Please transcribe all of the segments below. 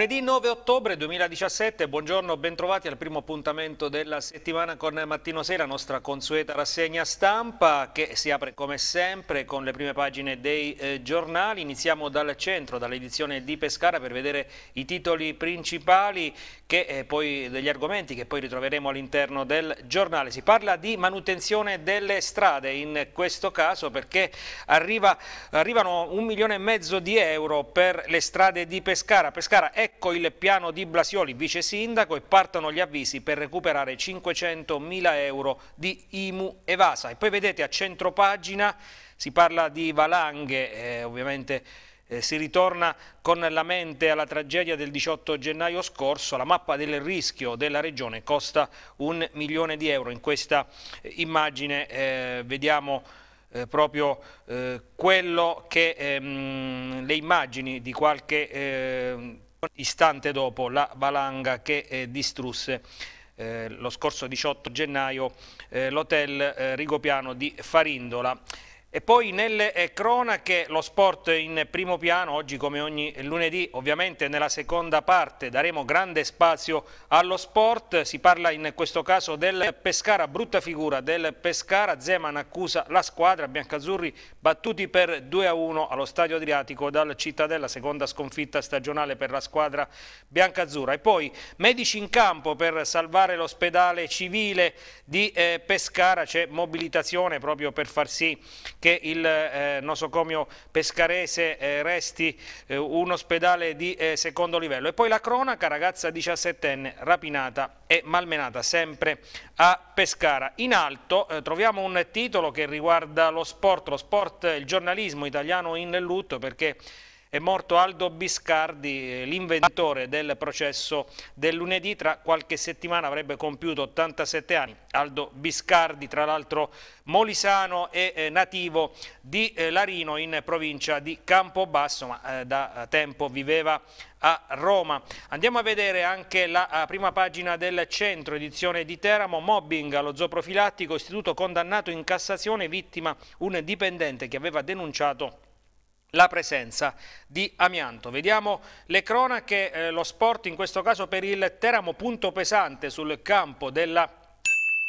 Lunedì 9 ottobre 2017, buongiorno, bentrovati al primo appuntamento della settimana con Mattino Sei, la nostra consueta rassegna stampa che si apre come sempre con le prime pagine dei eh, giornali. Iniziamo dal centro, dall'edizione di Pescara per vedere i titoli principali che, eh, poi, degli argomenti che poi ritroveremo all'interno del giornale. Si parla di manutenzione delle strade in questo caso perché arriva, arrivano un milione e mezzo di euro per le strade di Pescara. Pescara ecco il piano di Blasioli, vice sindaco, e partono gli avvisi per recuperare 500 mila euro di IMU evasa. E poi vedete a centro pagina si parla di valanghe, eh, ovviamente eh, si ritorna con la mente alla tragedia del 18 gennaio scorso, la mappa del rischio della regione costa un milione di euro. In questa eh, immagine eh, vediamo eh, proprio eh, quello che ehm, le immagini di qualche eh, istante dopo la valanga che eh, distrusse eh, lo scorso 18 gennaio eh, l'hotel eh, Rigopiano di Farindola. E poi nelle eh, cronache lo sport in primo piano, oggi come ogni lunedì, ovviamente nella seconda parte daremo grande spazio allo sport, si parla in questo caso del Pescara, brutta figura del Pescara, Zeman accusa la squadra, biancazzurri battuti per 2-1 allo Stadio Adriatico dal Cittadella, seconda sconfitta stagionale per la squadra biancazzurra. E poi medici in campo per salvare l'ospedale civile di eh, Pescara, c'è mobilitazione proprio per far sì che il eh, nosocomio pescarese eh, resti eh, un ospedale di eh, secondo livello. E poi la cronaca, ragazza 17enne rapinata e malmenata sempre a Pescara. In alto eh, troviamo un titolo che riguarda lo sport, lo sport, il giornalismo italiano in lutto perché è morto Aldo Biscardi, l'inventore del processo del lunedì, tra qualche settimana avrebbe compiuto 87 anni. Aldo Biscardi, tra l'altro molisano e eh, nativo di eh, Larino in provincia di Campobasso, ma eh, da tempo viveva a Roma. Andiamo a vedere anche la prima pagina del centro, edizione di Teramo, mobbing allo zooprofilattico, istituto condannato in Cassazione, vittima un dipendente che aveva denunciato la presenza di amianto. Vediamo le cronache, eh, lo sport in questo caso per il Teramo, punto pesante sul campo della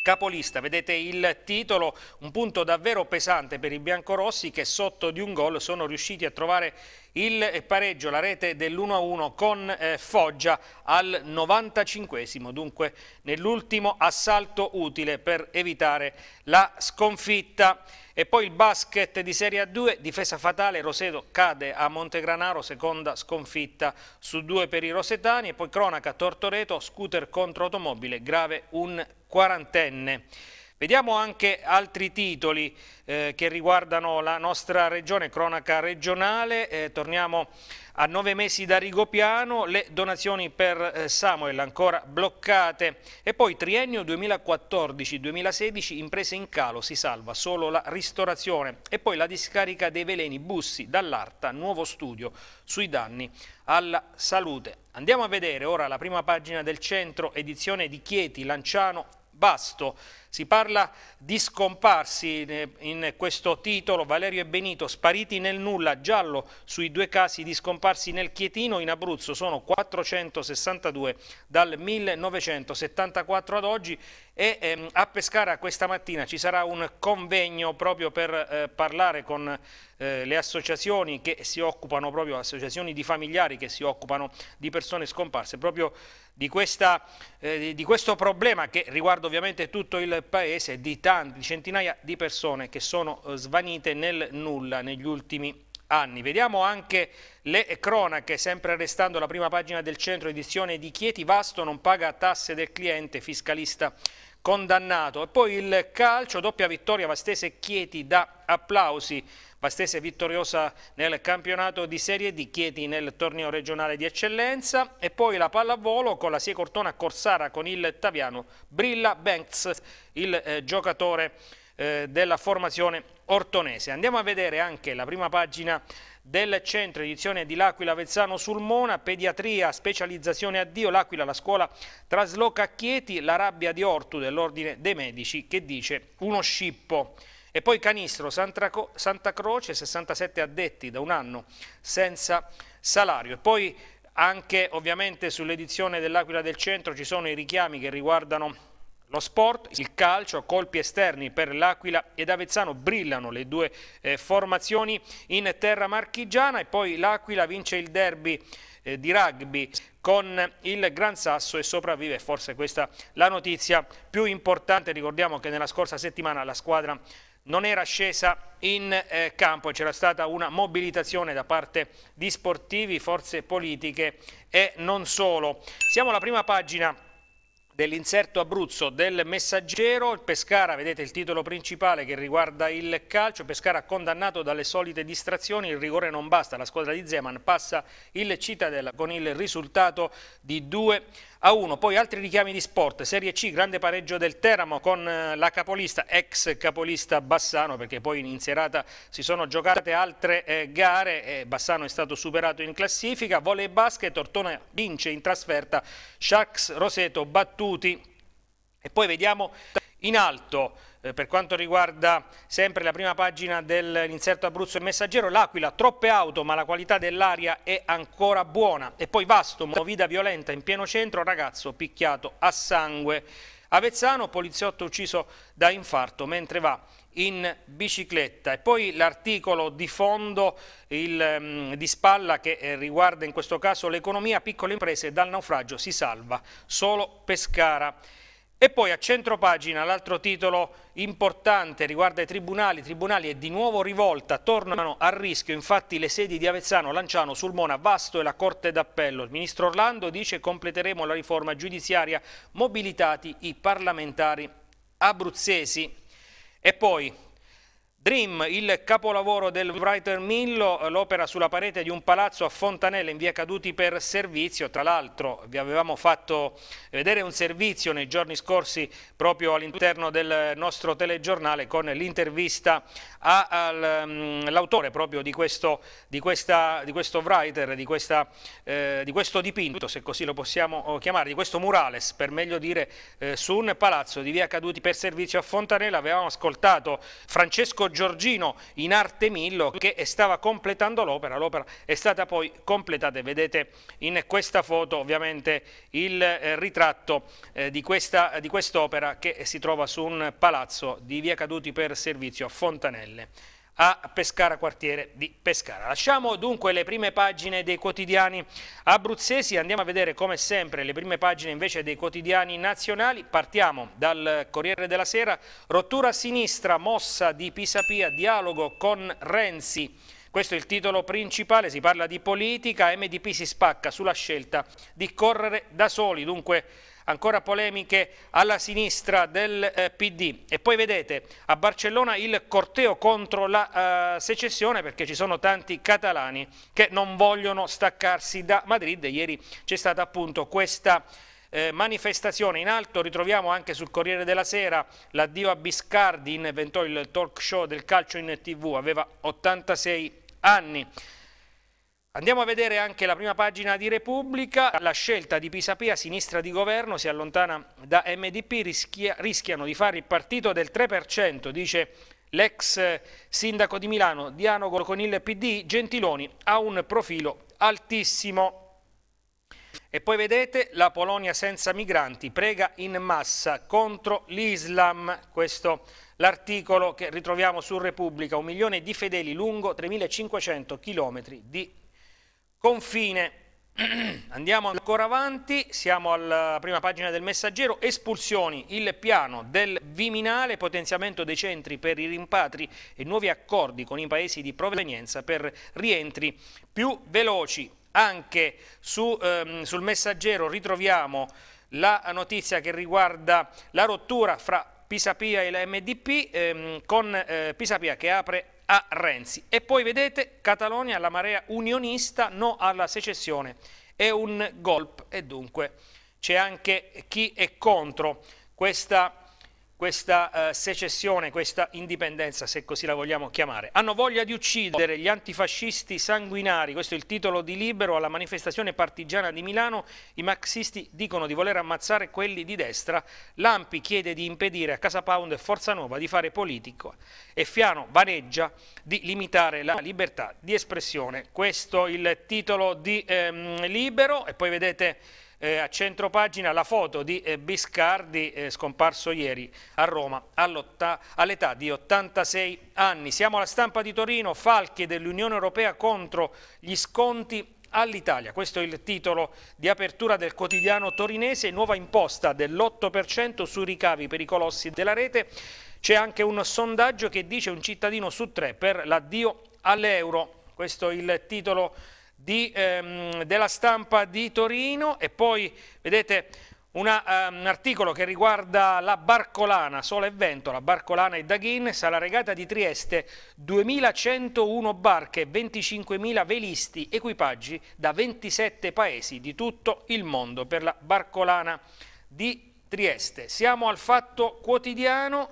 capolista. Vedete il titolo, un punto davvero pesante per i biancorossi che sotto di un gol sono riusciti a trovare il pareggio, la rete dell'1-1 con eh, Foggia al 95esimo, dunque nell'ultimo assalto utile per evitare la sconfitta. E poi il basket di Serie A2, difesa fatale, Roseto cade a Montegranaro, seconda sconfitta su due per i rosetani. E poi cronaca Tortoreto, scooter contro automobile, grave un quarantenne. Vediamo anche altri titoli eh, che riguardano la nostra regione, cronaca regionale. Eh, torniamo a nove mesi da Rigopiano, le donazioni per eh, Samuel ancora bloccate e poi triennio 2014-2016, imprese in calo, si salva solo la ristorazione e poi la discarica dei veleni bussi dall'Arta, nuovo studio sui danni alla salute. Andiamo a vedere ora la prima pagina del centro, edizione di Chieti, Lanciano, Basto. Si parla di scomparsi in questo titolo, Valerio e Benito spariti nel nulla, giallo sui due casi di scomparsi nel Chietino, in Abruzzo. Sono 462 dal 1974 ad oggi e ehm, a Pescara questa mattina ci sarà un convegno proprio per eh, parlare con eh, le associazioni che si occupano proprio, associazioni di familiari che si occupano di persone scomparse, proprio di, questa, eh, di questo problema che riguarda ovviamente tutto il paese di tanti, centinaia di persone che sono eh, svanite nel nulla negli ultimi anni. Vediamo anche le cronache, sempre restando la prima pagina del centro edizione di Chieti, Vasto non paga tasse del cliente, fiscalista condannato. E poi il calcio, doppia vittoria Vastese Chieti da applausi. Vastese vittoriosa nel campionato di Serie D, Chieti nel torneo regionale di eccellenza e poi la pallavolo con la Sie Cortona Corsara con il Taviano Brilla Banks, il eh, giocatore eh, della formazione ortonese. Andiamo a vedere anche la prima pagina del centro edizione di L'Aquila Vezzano Sulmona, pediatria, specializzazione a Dio, L'Aquila, la scuola trasloca a Chieti, la rabbia di Ortu dell'Ordine dei Medici che dice uno scippo. E poi Canistro, Santa Croce, 67 addetti da un anno senza salario. E poi Anche ovviamente sull'edizione dell'Aquila del Centro ci sono i richiami che riguardano lo sport, il calcio, colpi esterni per l'Aquila ed Avezzano brillano le due eh, formazioni in terra marchigiana e poi l'Aquila vince il derby eh, di rugby con il Gran Sasso e sopravvive, forse questa la notizia più importante, ricordiamo che nella scorsa settimana la squadra non era scesa in eh, campo c'era stata una mobilitazione da parte di sportivi, forze politiche e non solo. Siamo alla prima pagina dell'inserto Abruzzo del Messaggero, il Pescara, vedete il titolo principale che riguarda il calcio, Pescara condannato dalle solite distrazioni, il rigore non basta, la squadra di Zeman passa il Cittadella con il risultato di 2 a 1. Poi altri richiami di sport, Serie C, grande pareggio del Teramo con eh, la capolista, ex capolista Bassano, perché poi in serata si sono giocate altre eh, gare e Bassano è stato superato in classifica. Volley basket, Ortona vince in trasferta, Sharks Roseto battuti. E poi vediamo in alto eh, per quanto riguarda sempre la prima pagina dell'inserto Abruzzo e Messaggero, l'Aquila, troppe auto ma la qualità dell'aria è ancora buona. E poi Vasto, movida violenta in pieno centro, ragazzo picchiato a sangue. Avezzano, poliziotto ucciso da infarto mentre va in bicicletta. E poi l'articolo di fondo il, um, di spalla che eh, riguarda in questo caso l'economia, piccole imprese, dal naufragio si salva solo Pescara. E poi a centro pagina l'altro titolo importante riguarda i tribunali, tribunali è di nuovo rivolta, tornano a rischio infatti le sedi di Avezzano, Lanciano, Sulmona, Vasto e la Corte d'Appello. Il ministro Orlando dice completeremo la riforma giudiziaria, mobilitati i parlamentari abruzzesi. E poi Dream, il capolavoro del writer Millo, l'opera sulla parete di un palazzo a Fontanella in via Caduti per servizio. Tra l'altro vi avevamo fatto vedere un servizio nei giorni scorsi proprio all'interno del nostro telegiornale con l'intervista all'autore mm, proprio di questo, di, questa, di questo writer, di, questa, eh, di, questo dipinto, se così lo possiamo oh, chiamare, di questo murales, per meglio dire, eh, su un palazzo di via Caduti per servizio a Fontanella. Avevamo ascoltato Francesco Giorgino in arte Millo che stava completando l'opera, l'opera è stata poi completata. E vedete in questa foto ovviamente il eh, ritratto eh, di, quest'opera che si trova su un palazzo di via Caduti per servizio a Fontanelle a Pescara, quartiere di Pescara. Lasciamo dunque le prime pagine dei quotidiani abruzzesi, andiamo a vedere come sempre le prime pagine invece dei quotidiani nazionali. Partiamo dal Corriere della Sera, rottura a sinistra, mossa di Pisapia, dialogo con Renzi. Questo è il titolo principale, si parla di politica, MDP si spacca sulla scelta di correre da soli, dunque ancora polemiche alla sinistra del eh, PD e poi vedete a Barcellona il corteo contro la eh, secessione perché ci sono tanti catalani che non vogliono staccarsi da Madrid, ieri c'è stata appunto questa eh, manifestazione in alto, ritroviamo anche sul Corriere della Sera l'addio a Biscardi, inventò il talk show del calcio in tv, aveva 86 anni. Andiamo a vedere anche la prima pagina di Repubblica, la scelta di Pisapia, sinistra di governo, si allontana da MDP, rischia, rischiano di fare il partito del 3%, dice l'ex sindaco di Milano, dialogo con il PD, Gentiloni ha un profilo altissimo. E poi vedete la Polonia senza migranti, prega in massa contro l'Islam, questo l'articolo che ritroviamo su Repubblica, un milione di fedeli lungo 3.500 chilometri di confine. Andiamo ancora avanti, siamo alla prima pagina del messaggero, espulsioni, il piano del Viminale, potenziamento dei centri per i rimpatri e nuovi accordi con i paesi di provenienza per rientri più veloci. Anche su, ehm, sul messaggero ritroviamo la notizia che riguarda la rottura fra Pisapia e la MDP ehm, con eh, Pisapia che apre a Renzi. E poi vedete Catalogna, la marea unionista, no alla secessione. È un golpe e dunque c'è anche chi è contro questa, questa eh, secessione, questa indipendenza, se così la vogliamo chiamare. Hanno voglia di uccidere gli antifascisti sanguinari, questo è il titolo di Libero, alla manifestazione partigiana di Milano, i marxisti dicono di voler ammazzare quelli di destra, Lampi chiede di impedire a Casa Pound e Forza Nuova di fare politico e Fiano vaneggia di limitare la libertà di espressione. Questo è il titolo di ehm, Libero e poi vedete eh, a centro pagina la foto di eh, Biscardi eh, scomparso ieri a Roma all'età di 86 anni. Siamo alla stampa di Torino, falchi dell'Unione Europea contro gli sconti all'Italia. Questo è il titolo di apertura del quotidiano torinese, nuova imposta dell'8% sui ricavi per i colossi della rete. C'è anche un sondaggio che dice un cittadino su tre per l'addio all'euro. Questo è il titolo di, ehm, della stampa di Torino e poi vedete una, um, un articolo che riguarda la Barcolana, Sole e Vento, la Barcolana e Daghin, sarà regata di Trieste 2101 barche, 25.000 velisti, equipaggi da 27 paesi di tutto il mondo per la Barcolana di Trieste. Siamo al fatto quotidiano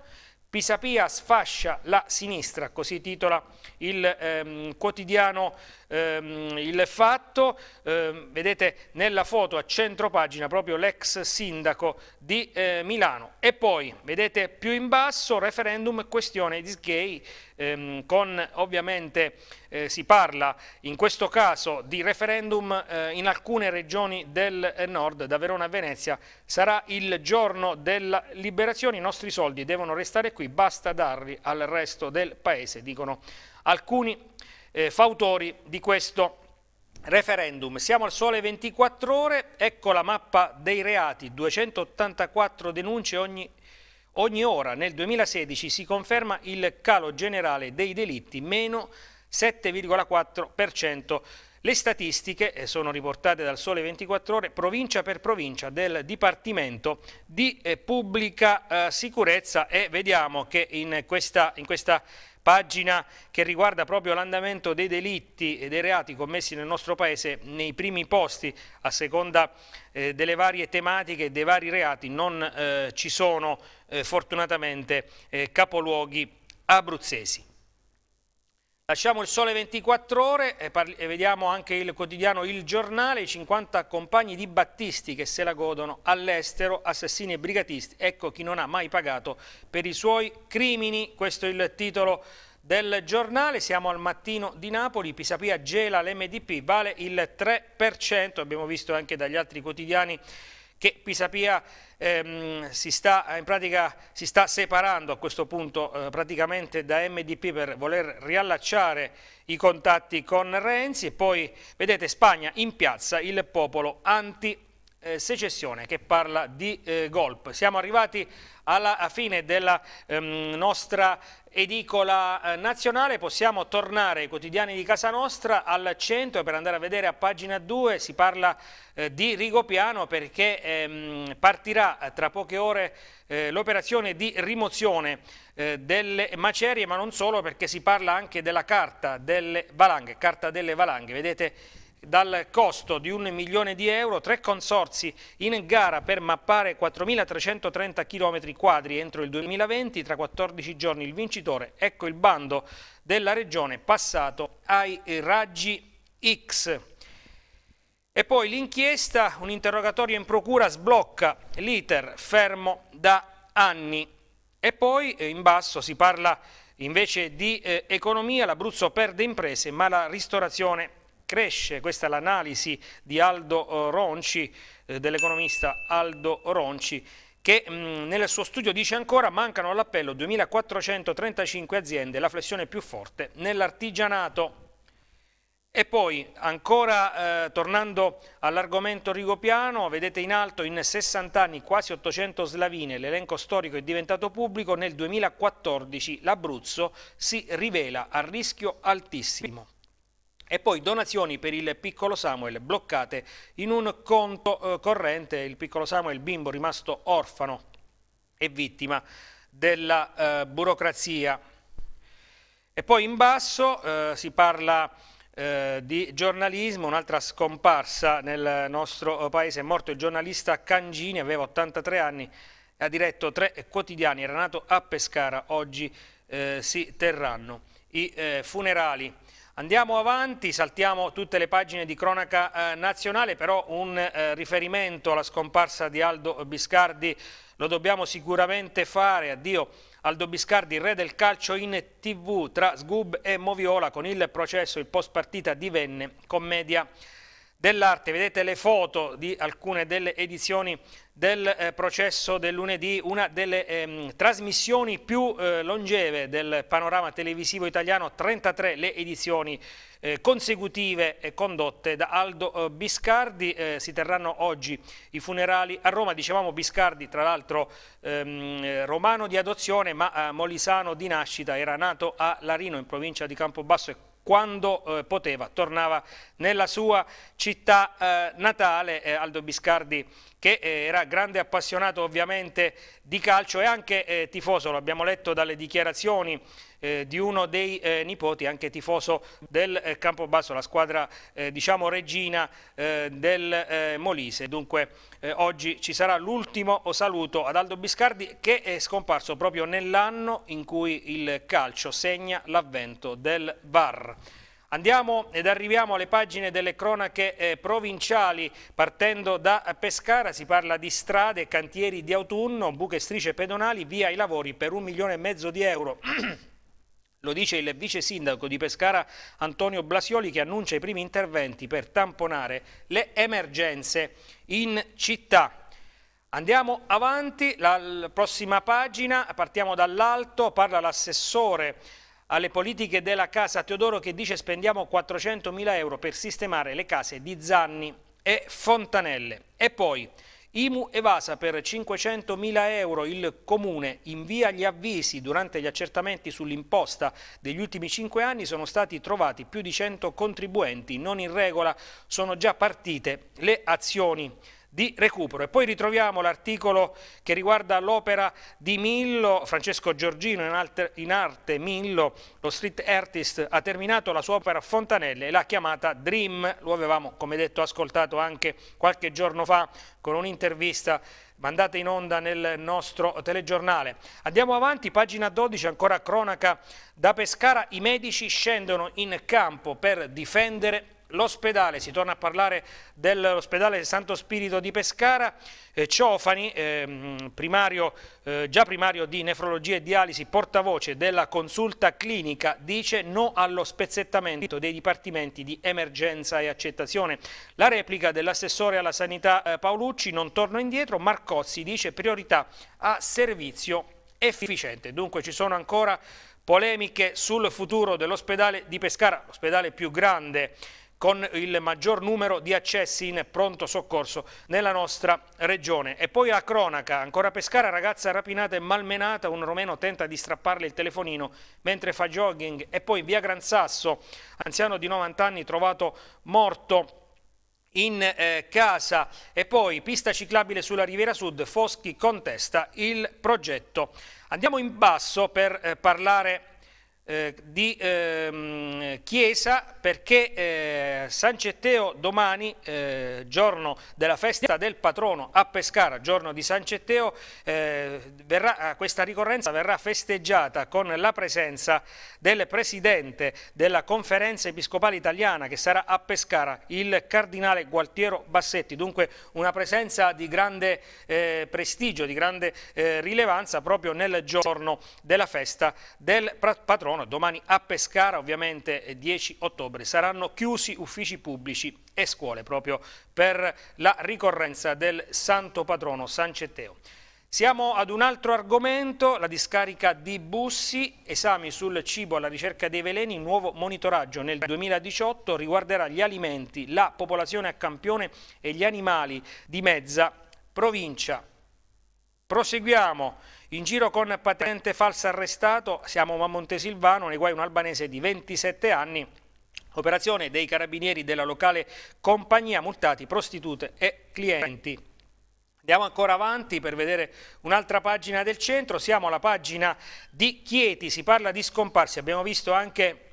Pisapia sfascia la sinistra, così titola il ehm, quotidiano ehm, Il Fatto. Ehm, vedete nella foto a centro pagina proprio l'ex sindaco di eh, Milano. E poi vedete più in basso referendum questione di gay ehm, con ovviamente eh, si parla in questo caso di referendum eh, in alcune regioni del eh, nord, da Verona a Venezia, sarà il giorno della liberazione, i nostri soldi devono restare qui, basta darli al resto del paese, dicono alcuni eh, fautori di questo referendum. Siamo al sole 24 ore, ecco la mappa dei reati, 284 denunce ogni Ogni ora nel 2016 si conferma il calo generale dei delitti, meno 7,4%. Le statistiche eh, sono riportate dal Sole 24 Ore provincia per provincia del Dipartimento di eh, Pubblica eh, Sicurezza e vediamo che in questa, in questa pagina che riguarda proprio l'andamento dei delitti e dei reati commessi nel nostro Paese nei primi posti a seconda eh, delle varie tematiche e dei vari reati non eh, ci sono eh, fortunatamente eh, capoluoghi abruzzesi. Lasciamo il sole 24 ore e, e, vediamo anche il quotidiano Il Giornale, i 50 compagni di Battisti che se la godono all'estero, assassini e brigatisti. Ecco chi non ha mai pagato per i suoi crimini, questo è il titolo del giornale, siamo al mattino di Napoli, Pisapia gela l'MDP, vale il 3%, abbiamo visto anche dagli altri quotidiani che Pisapia ehm, si, sta, pratica, si sta separando a questo punto eh, praticamente da MDP per voler riallacciare i contatti con Renzi. E poi vedete Spagna in piazza il popolo anti eh, secessione che parla di eh, golpe. Siamo arrivati alla fine della ehm, nostra edicola eh, nazionale, possiamo tornare ai quotidiani di casa nostra al centro per andare a vedere a pagina 2, si parla eh, di Rigopiano perché ehm, partirà tra poche ore eh, l'operazione di rimozione eh, delle macerie, ma non solo perché si parla anche della carta delle valanghe, carta delle valanghe, vedete dal costo di un milione di euro, tre consorsi in gara per mappare 4.330 km quadri entro il 2020, tra 14 giorni il vincitore, ecco il bando della regione passato ai raggi X. E poi l'inchiesta, un interrogatorio in procura sblocca l'iter fermo da anni. E poi eh, in basso si parla invece di eh, economia, l'Abruzzo perde imprese ma la ristorazione cresce, questa è l'analisi di Aldo eh, Ronci, eh, dell'economista Aldo Ronci, che mm, nel suo studio dice ancora mancano all'appello 2435 aziende, la flessione più forte nell'artigianato. E poi ancora eh, tornando all'argomento rigopiano, vedete in alto in 60 anni quasi 800 slavine, l'elenco storico è diventato pubblico, nel 2014 l'Abruzzo si rivela a rischio altissimo e poi donazioni per il piccolo Samuel bloccate in un conto eh, corrente, il piccolo Samuel bimbo rimasto orfano e vittima della eh, burocrazia. E poi in basso eh, si parla eh, di giornalismo, un'altra scomparsa nel nostro paese, è morto il giornalista Cangini, aveva 83 anni, ha diretto tre quotidiani, era nato a Pescara, oggi eh, si terranno i eh, funerali. Andiamo avanti, saltiamo tutte le pagine di cronaca eh, nazionale, però un eh, riferimento alla scomparsa di Aldo Biscardi lo dobbiamo sicuramente fare. Addio Aldo Biscardi, re del calcio in tv tra Sgub e Moviola con il processo, il post partita divenne commedia dell'arte. Vedete le foto di alcune delle edizioni del eh, processo del lunedì, una delle ehm, trasmissioni più eh, longeve del panorama televisivo italiano, 33 le edizioni eh, consecutive condotte da Aldo eh, Biscardi. Eh, si terranno oggi i funerali a Roma, dicevamo Biscardi tra l'altro ehm, romano di adozione ma eh, molisano di nascita, era nato a Larino in provincia di Campobasso e quando eh, poteva, tornava nella sua città eh, natale, eh, Aldo Biscardi che eh, era grande appassionato ovviamente di calcio e anche eh, tifoso, lo abbiamo letto dalle dichiarazioni eh, di uno dei nipoti, anche tifoso del Campobasso, la squadra diciamo regina del Molise. Dunque oggi ci sarà l'ultimo saluto ad Aldo Biscardi che è scomparso proprio nell'anno in cui il calcio segna l'avvento del VAR. Andiamo ed arriviamo alle pagine delle cronache eh, provinciali, partendo da Pescara si parla di strade, cantieri di autunno, buche strisce pedonali, via i lavori per un milione e mezzo di euro. Lo dice il vice sindaco di Pescara Antonio Blasioli che annuncia i primi interventi per tamponare le emergenze in città. Andiamo avanti, la, prossima pagina, partiamo dall'alto, parla l'assessore alle politiche della casa Teodoro che dice spendiamo 400 mila euro per sistemare le case di Zanni e Fontanelle. E poi IMU evasa per 500 mila euro il Comune invia gli avvisi durante gli accertamenti sull'imposta degli ultimi cinque anni sono stati trovati più di 100 contribuenti non in regola. Sono già partite le azioni di recupero. E poi ritroviamo l'articolo che riguarda l'opera di Millo, Francesco Giorgino in, alter, in, arte Millo, lo street artist, ha terminato la sua opera Fontanelle e l'ha chiamata Dream, lo avevamo come detto ascoltato anche qualche giorno fa con un'intervista mandata in onda nel nostro telegiornale. Andiamo avanti, pagina 12, ancora cronaca da Pescara, i medici scendono in campo per difendere l'ospedale, si torna a parlare dell'ospedale Santo Spirito di Pescara, eh, Ciofani, eh, primario, eh, già primario di nefrologia e dialisi, portavoce della consulta clinica, dice no allo spezzettamento dei dipartimenti di emergenza e accettazione. La replica dell'assessore alla sanità eh, Paolucci, non torno indietro, Marcozzi dice priorità a servizio efficiente. Dunque ci sono ancora polemiche sul futuro dell'ospedale di Pescara, l'ospedale più grande con il maggior numero di accessi in pronto soccorso nella nostra regione. E poi la cronaca, ancora Pescara, ragazza rapinata e malmenata, un romeno tenta di strapparle il telefonino mentre fa jogging e poi via Gran Sasso, anziano di 90 anni trovato morto in eh, casa e poi pista ciclabile sulla Riviera Sud, Foschi contesta il progetto. Andiamo in basso per eh, parlare eh, di ehm, chiesa perché eh, San Cetteo domani, eh, giorno della festa del patrono a Pescara, giorno di San Cetteo, eh, verrà, questa ricorrenza verrà festeggiata con la presenza del presidente della conferenza episcopale italiana che sarà a Pescara, il cardinale Gualtiero Bassetti, dunque una presenza di grande eh, prestigio, di grande rilevanza proprio nel giorno della festa del patrono giorno, domani a Pescara, ovviamente 10 ottobre, saranno chiusi uffici pubblici e scuole proprio per la ricorrenza del santo patrono San Cetteo. Siamo ad un altro argomento, la discarica di Bussi, esami sul cibo alla ricerca dei veleni, nuovo monitoraggio nel 2018 riguarderà gli alimenti, la popolazione a campione e gli animali di mezza provincia. Proseguiamo in giro con patente falsa arrestato, siamo a Montesilvano, nei guai un albanese di 27 anni, operazione dei carabinieri della locale compagnia, multati prostitute e clienti. Andiamo ancora avanti per vedere un'altra pagina del centro, siamo alla pagina di Chieti, si parla di scomparsi, abbiamo visto anche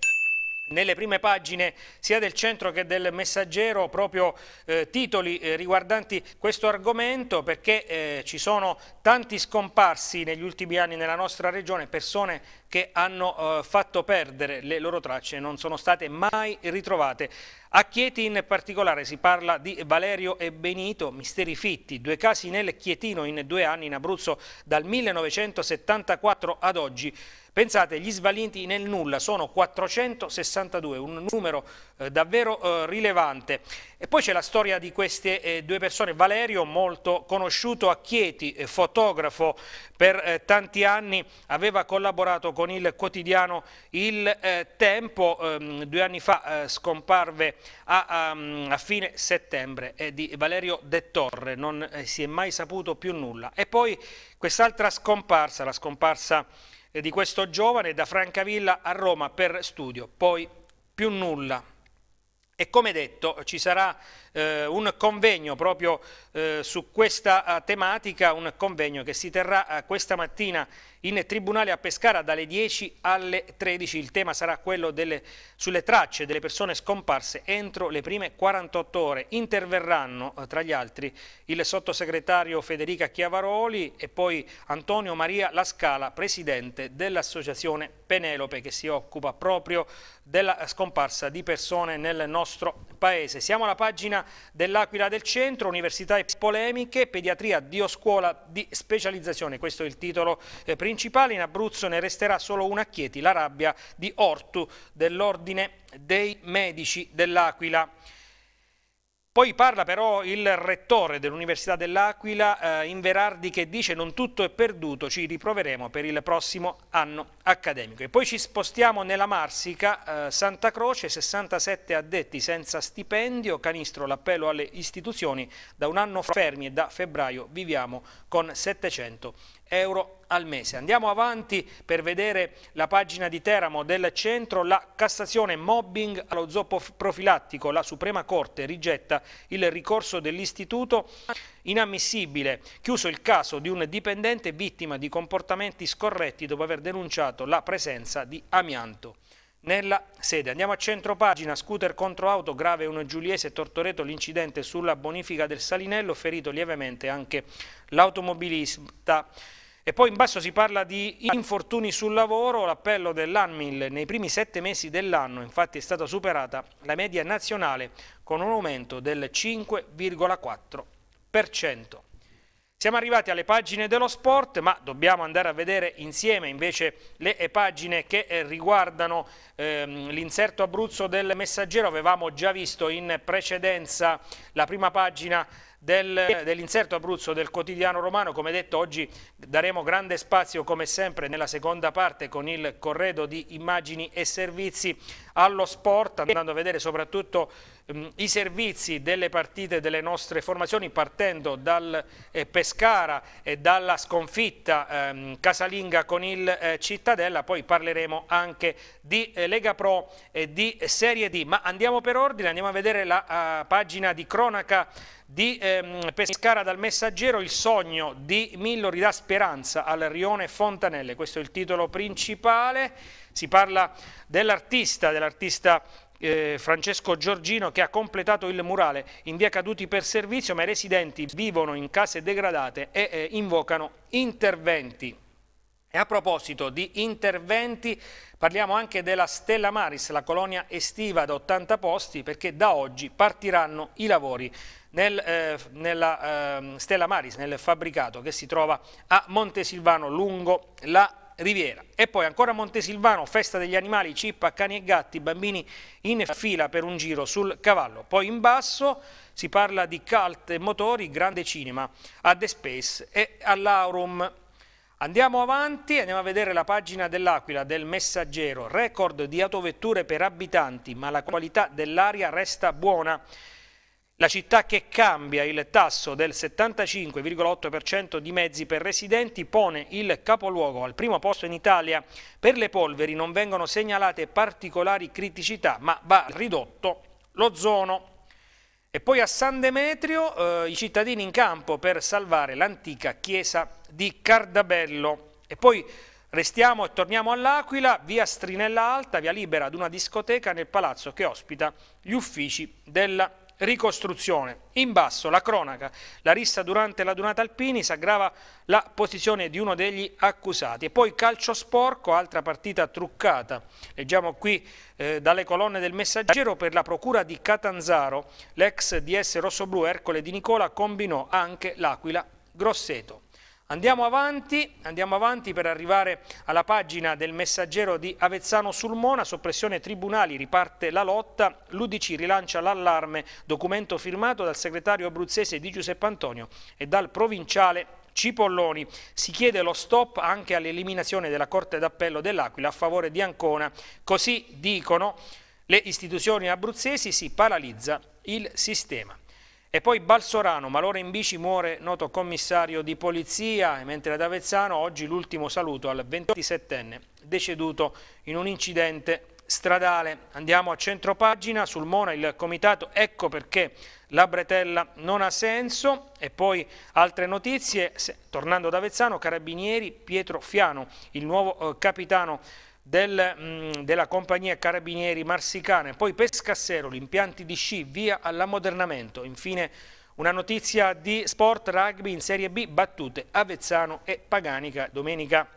nelle prime pagine sia del centro che del messaggero proprio eh, titoli eh, riguardanti questo argomento perché eh, ci sono tanti scomparsi negli ultimi anni nella nostra regione, persone che hanno eh, fatto perdere le loro tracce non sono state mai ritrovate. A Chieti in particolare si parla di Valerio e Benito, misteri fitti, due casi nel Chietino in due anni in Abruzzo dal 1974 ad oggi. Pensate, gli svaliti nel nulla sono 462, un numero eh, davvero eh, rilevante. E poi c'è la storia di queste eh, due persone, Valerio, molto conosciuto a Chieti, eh, fotografo per eh, tanti anni, aveva collaborato con il quotidiano Il eh, Tempo, ehm, due anni fa scomparve a, a, ehm, a, fine settembre, di Valerio De Torre, non si è mai saputo più nulla. E poi quest'altra scomparsa, la scomparsa di questo giovane da Francavilla a Roma per studio, poi più nulla. E come detto ci sarà eh, un convegno proprio eh, su questa uh, tematica, un convegno che si terrà uh, questa mattina in tribunale a Pescara dalle 10 alle 13. Il tema sarà quello delle, sulle tracce delle persone scomparse entro le prime 48 ore. Interverranno uh, tra gli altri il sottosegretario Federica Chiavaroli e poi Antonio Maria Lascala, presidente dell'associazione Penelope che si occupa proprio della scomparsa di persone nel nostro paese. Siamo alla pagina dell'Aquila del Centro, Università e polemiche, pediatria, dioscuola di specializzazione, questo è il titolo eh, principale, in Abruzzo ne resterà solo una a Chieti, la rabbia di Ortu dell'Ordine dei Medici dell'Aquila. Poi parla però il rettore dell'Università dell'Aquila, eh, Inverardi, che dice non tutto è perduto, ci riproveremo per il prossimo anno accademico. E poi ci spostiamo nella Marsica, eh, Santa Croce, 67 addetti senza stipendio, canistro l'appello alle istituzioni, da un anno fermi e da febbraio viviamo con 700 euro al mese. Andiamo avanti per vedere la pagina di Teramo del centro, la Cassazione mobbing allo zoppo profilattico, la Suprema Corte rigetta il ricorso dell'istituto. Inammissibile, chiuso il caso di un dipendente vittima di comportamenti scorretti dopo aver denunciato la presenza di amianto nella sede. Andiamo a centro pagina, scooter contro auto, grave un giuliese Tortoreto l'incidente sulla bonifica del Salinello, ferito lievemente anche l'automobilista. E poi in basso si parla di infortuni sul lavoro, l'appello dell'ANMIL nei primi sette mesi dell'anno, infatti è stata superata la media nazionale con un aumento del 5,4%. Siamo arrivati alle pagine dello sport, ma dobbiamo andare a vedere insieme invece le pagine che eh, riguardano ehm, l'inserto Abruzzo del Messaggero. Avevamo già visto in precedenza la prima pagina del, dell'inserto Abruzzo del quotidiano romano. Come detto oggi daremo grande spazio come sempre nella seconda parte con il corredo di immagini e servizi allo sport andando a vedere soprattutto i servizi delle partite delle nostre formazioni partendo dal eh, Pescara e dalla sconfitta ehm, casalinga con il eh, Cittadella poi parleremo anche di eh, Lega Pro e di Serie D. Ma andiamo per ordine andiamo a vedere la pagina di cronaca di ehm, Pescara dal Messaggero, il sogno di Millo ridà speranza al Rione Fontanelle, questo è il titolo principale, si parla dell'artista, dell'artista eh, Francesco Giorgino che ha completato il murale in via Caduti per servizio, ma i residenti vivono in case degradate e eh, invocano interventi. E a proposito di interventi, parliamo anche della Stella Maris, la colonia estiva da 80 posti, perché da oggi partiranno i lavori nel, eh, nella eh, Stella Maris, nel fabbricato che si trova a Montesilvano lungo la Riviera. E poi ancora Montesilvano, festa degli animali, cippa, cani e gatti, bambini in fila per un giro sul cavallo. Poi in basso si parla di cult e motori, grande cinema, a The Space e all'Aurum. Andiamo avanti, andiamo a vedere la pagina dell'Aquila del Messaggero, record di autovetture per abitanti, ma la qualità dell'aria resta buona. La città che cambia il tasso del 75,8% di mezzi per residenti pone il capoluogo al primo posto in Italia. Per le polveri non vengono segnalate particolari criticità, ma va ridotto l'ozono. E poi a San Demetrio eh, i cittadini in campo per salvare l'antica chiesa di Cardabello. E poi Restiamo e torniamo all'Aquila, via Strinella Alta, via libera ad una discoteca nel palazzo che ospita gli uffici della ricostruzione. In basso la cronaca, la rissa durante la Dunata Alpini s'aggrava la posizione di uno degli accusati e poi calcio sporco, altra partita truccata. Leggiamo qui eh, dalle colonne del messaggero per la procura di Catanzaro, l'ex DS rossoblu Ercole Di Nicola combinò anche l'Aquila Grosseto. Andiamo avanti, andiamo avanti, per arrivare alla pagina del messaggero di Avezzano Sulmona, soppressione tribunali, riparte la lotta, l'Udc rilancia l'allarme, documento firmato dal segretario abruzzese di Giuseppe Antonio e dal provinciale Cipolloni. Si chiede lo stop anche all'eliminazione della Corte d'Appello dell'Aquila a favore di Ancona, così dicono le istituzioni abruzzesi, si paralizza il sistema. E poi Balsorano, malore in bici, muore noto commissario di polizia, mentre ad Avezzano oggi l'ultimo saluto al 27enne deceduto in un incidente stradale. Andiamo a centropagina, sul Mona il comitato, ecco perché la bretella non ha senso e poi altre notizie, tornando ad Avezzano, Carabinieri, Pietro Fiano, il nuovo eh, capitano del, mm, della compagnia Carabinieri Marsicana, poi Pescassero, gli impianti di sci, via all'ammodernamento, infine una notizia di sport rugby in Serie B, battute Avezzano e Paganica domenica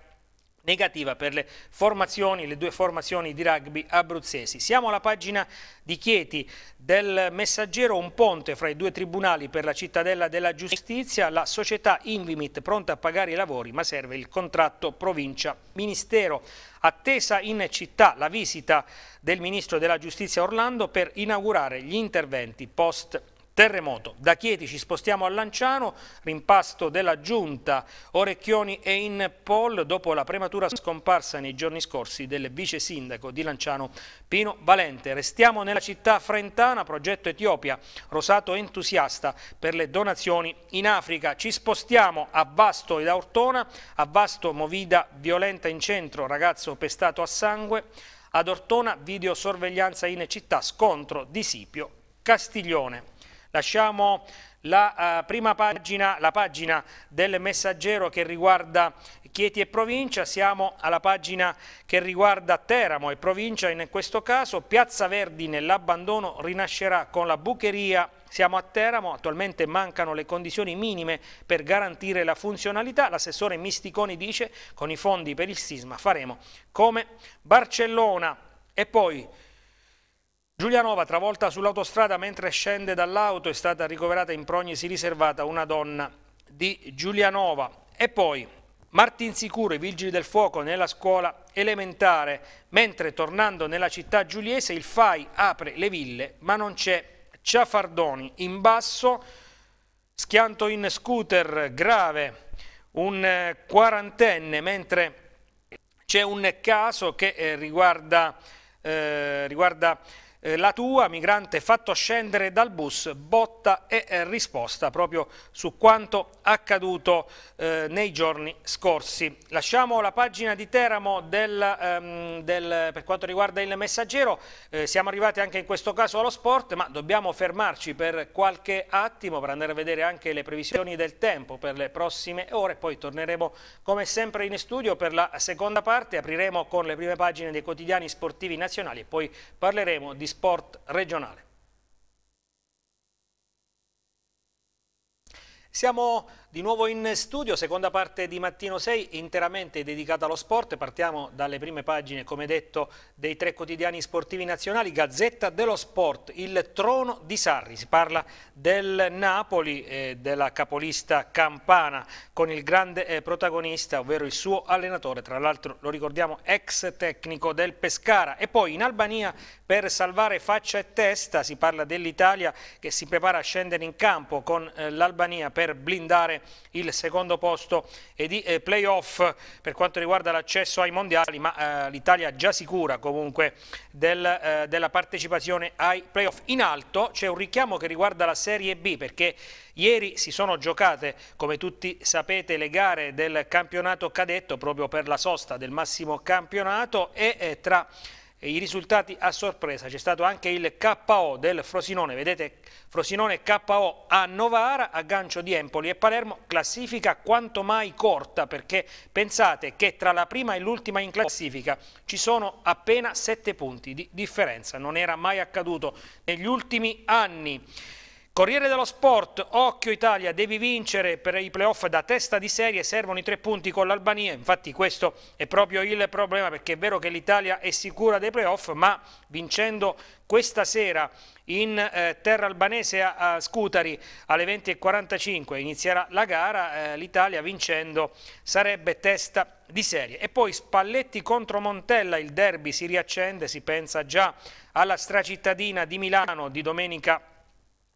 negativa per le formazioni, le due formazioni di rugby abruzzesi. Siamo alla pagina di Chieti del Messaggero, un ponte fra i due tribunali per la cittadella della giustizia, la società Invimit pronta a pagare i lavori ma serve il contratto provincia-ministero. Attesa in città la visita del Ministro della Giustizia Orlando per inaugurare gli interventi post Terremoto. Da Chieti ci spostiamo a Lanciano, rimpasto della Giunta Orecchioni e in Pol dopo la prematura scomparsa nei giorni scorsi del vice sindaco di Lanciano Pino Valente. Restiamo nella città frentana, progetto Etiopia, Rosato entusiasta per le donazioni in Africa. Ci spostiamo a Vasto ed a Ortona, a Vasto movida violenta in centro, ragazzo pestato a sangue, ad Ortona videosorveglianza in città, scontro di Sipio Castiglione. Lasciamo la uh, prima pagina, la pagina del messaggero che riguarda Chieti e provincia, siamo alla pagina che riguarda Teramo e provincia, in questo caso. Piazza Verdi nell'abbandono rinascerà con la bucheria. Siamo a Teramo, attualmente mancano le condizioni minime per garantire la funzionalità. L'assessore Misticoni dice con i fondi per il sisma faremo come Barcellona e poi Giulianova, travolta sull'autostrada mentre scende dall'auto, è stata ricoverata in prognosi riservata una donna di Giulianova. E poi Martinsicuro, i vigili del fuoco nella scuola elementare, mentre tornando nella città giuliese il FAI apre le ville, ma non c'è Ciafardoni. In basso, schianto in scooter grave, un quarantenne, mentre c'è un caso che eh, riguarda, eh, riguarda eh, la tua, migrante fatto scendere dal bus, botta e eh, risposta proprio su quanto accaduto eh, nei giorni scorsi. Lasciamo la pagina di Teramo del, ehm, del, per quanto riguarda il messaggero, eh, siamo arrivati anche in questo caso allo sport, ma dobbiamo fermarci per qualche attimo per andare a vedere anche le previsioni del tempo per le prossime ore, poi torneremo come sempre in studio per la seconda parte, apriremo con le prime pagine dei quotidiani sportivi nazionali e poi parleremo di sport regionale. Siamo di nuovo in studio, seconda parte di Mattino 6 interamente dedicata allo sport, partiamo dalle prime pagine come detto dei tre quotidiani sportivi nazionali, Gazzetta dello Sport, il trono di Sarri, si parla del Napoli, eh, della capolista Campana con il grande eh, protagonista ovvero il suo allenatore, tra l'altro lo ricordiamo ex tecnico del Pescara. E poi in Albania per salvare faccia e testa si parla dell'Italia che si prepara a scendere in campo con eh, l'Albania per blindare il secondo posto e di eh, playoff per quanto riguarda l'accesso ai mondiali, ma eh, l'Italia già sicura comunque del, eh, della partecipazione ai playoff. In alto c'è un richiamo che riguarda la Serie B perché ieri si sono giocate, come tutti sapete, le gare del campionato cadetto proprio per la sosta del massimo campionato e tra i risultati a sorpresa, c'è stato anche il KO del Frosinone, vedete Frosinone KO a Novara, a gancio di Empoli e Palermo, classifica quanto mai corta perché pensate che tra la prima e l'ultima in classifica ci sono appena 7 punti di differenza, non era mai accaduto negli ultimi anni. Corriere dello Sport, occhio Italia, devi vincere per i playoff da testa di serie, servono i tre punti con l'Albania, infatti questo è proprio il problema perché è vero che l'Italia è sicura dei playoff, ma vincendo questa sera in eh, terra albanese a, a, Scutari alle 20.45 inizierà la gara, eh, l'Italia vincendo sarebbe testa di serie. E poi Spalletti contro Montella, il derby si riaccende, si pensa già alla stracittadina di Milano di domenica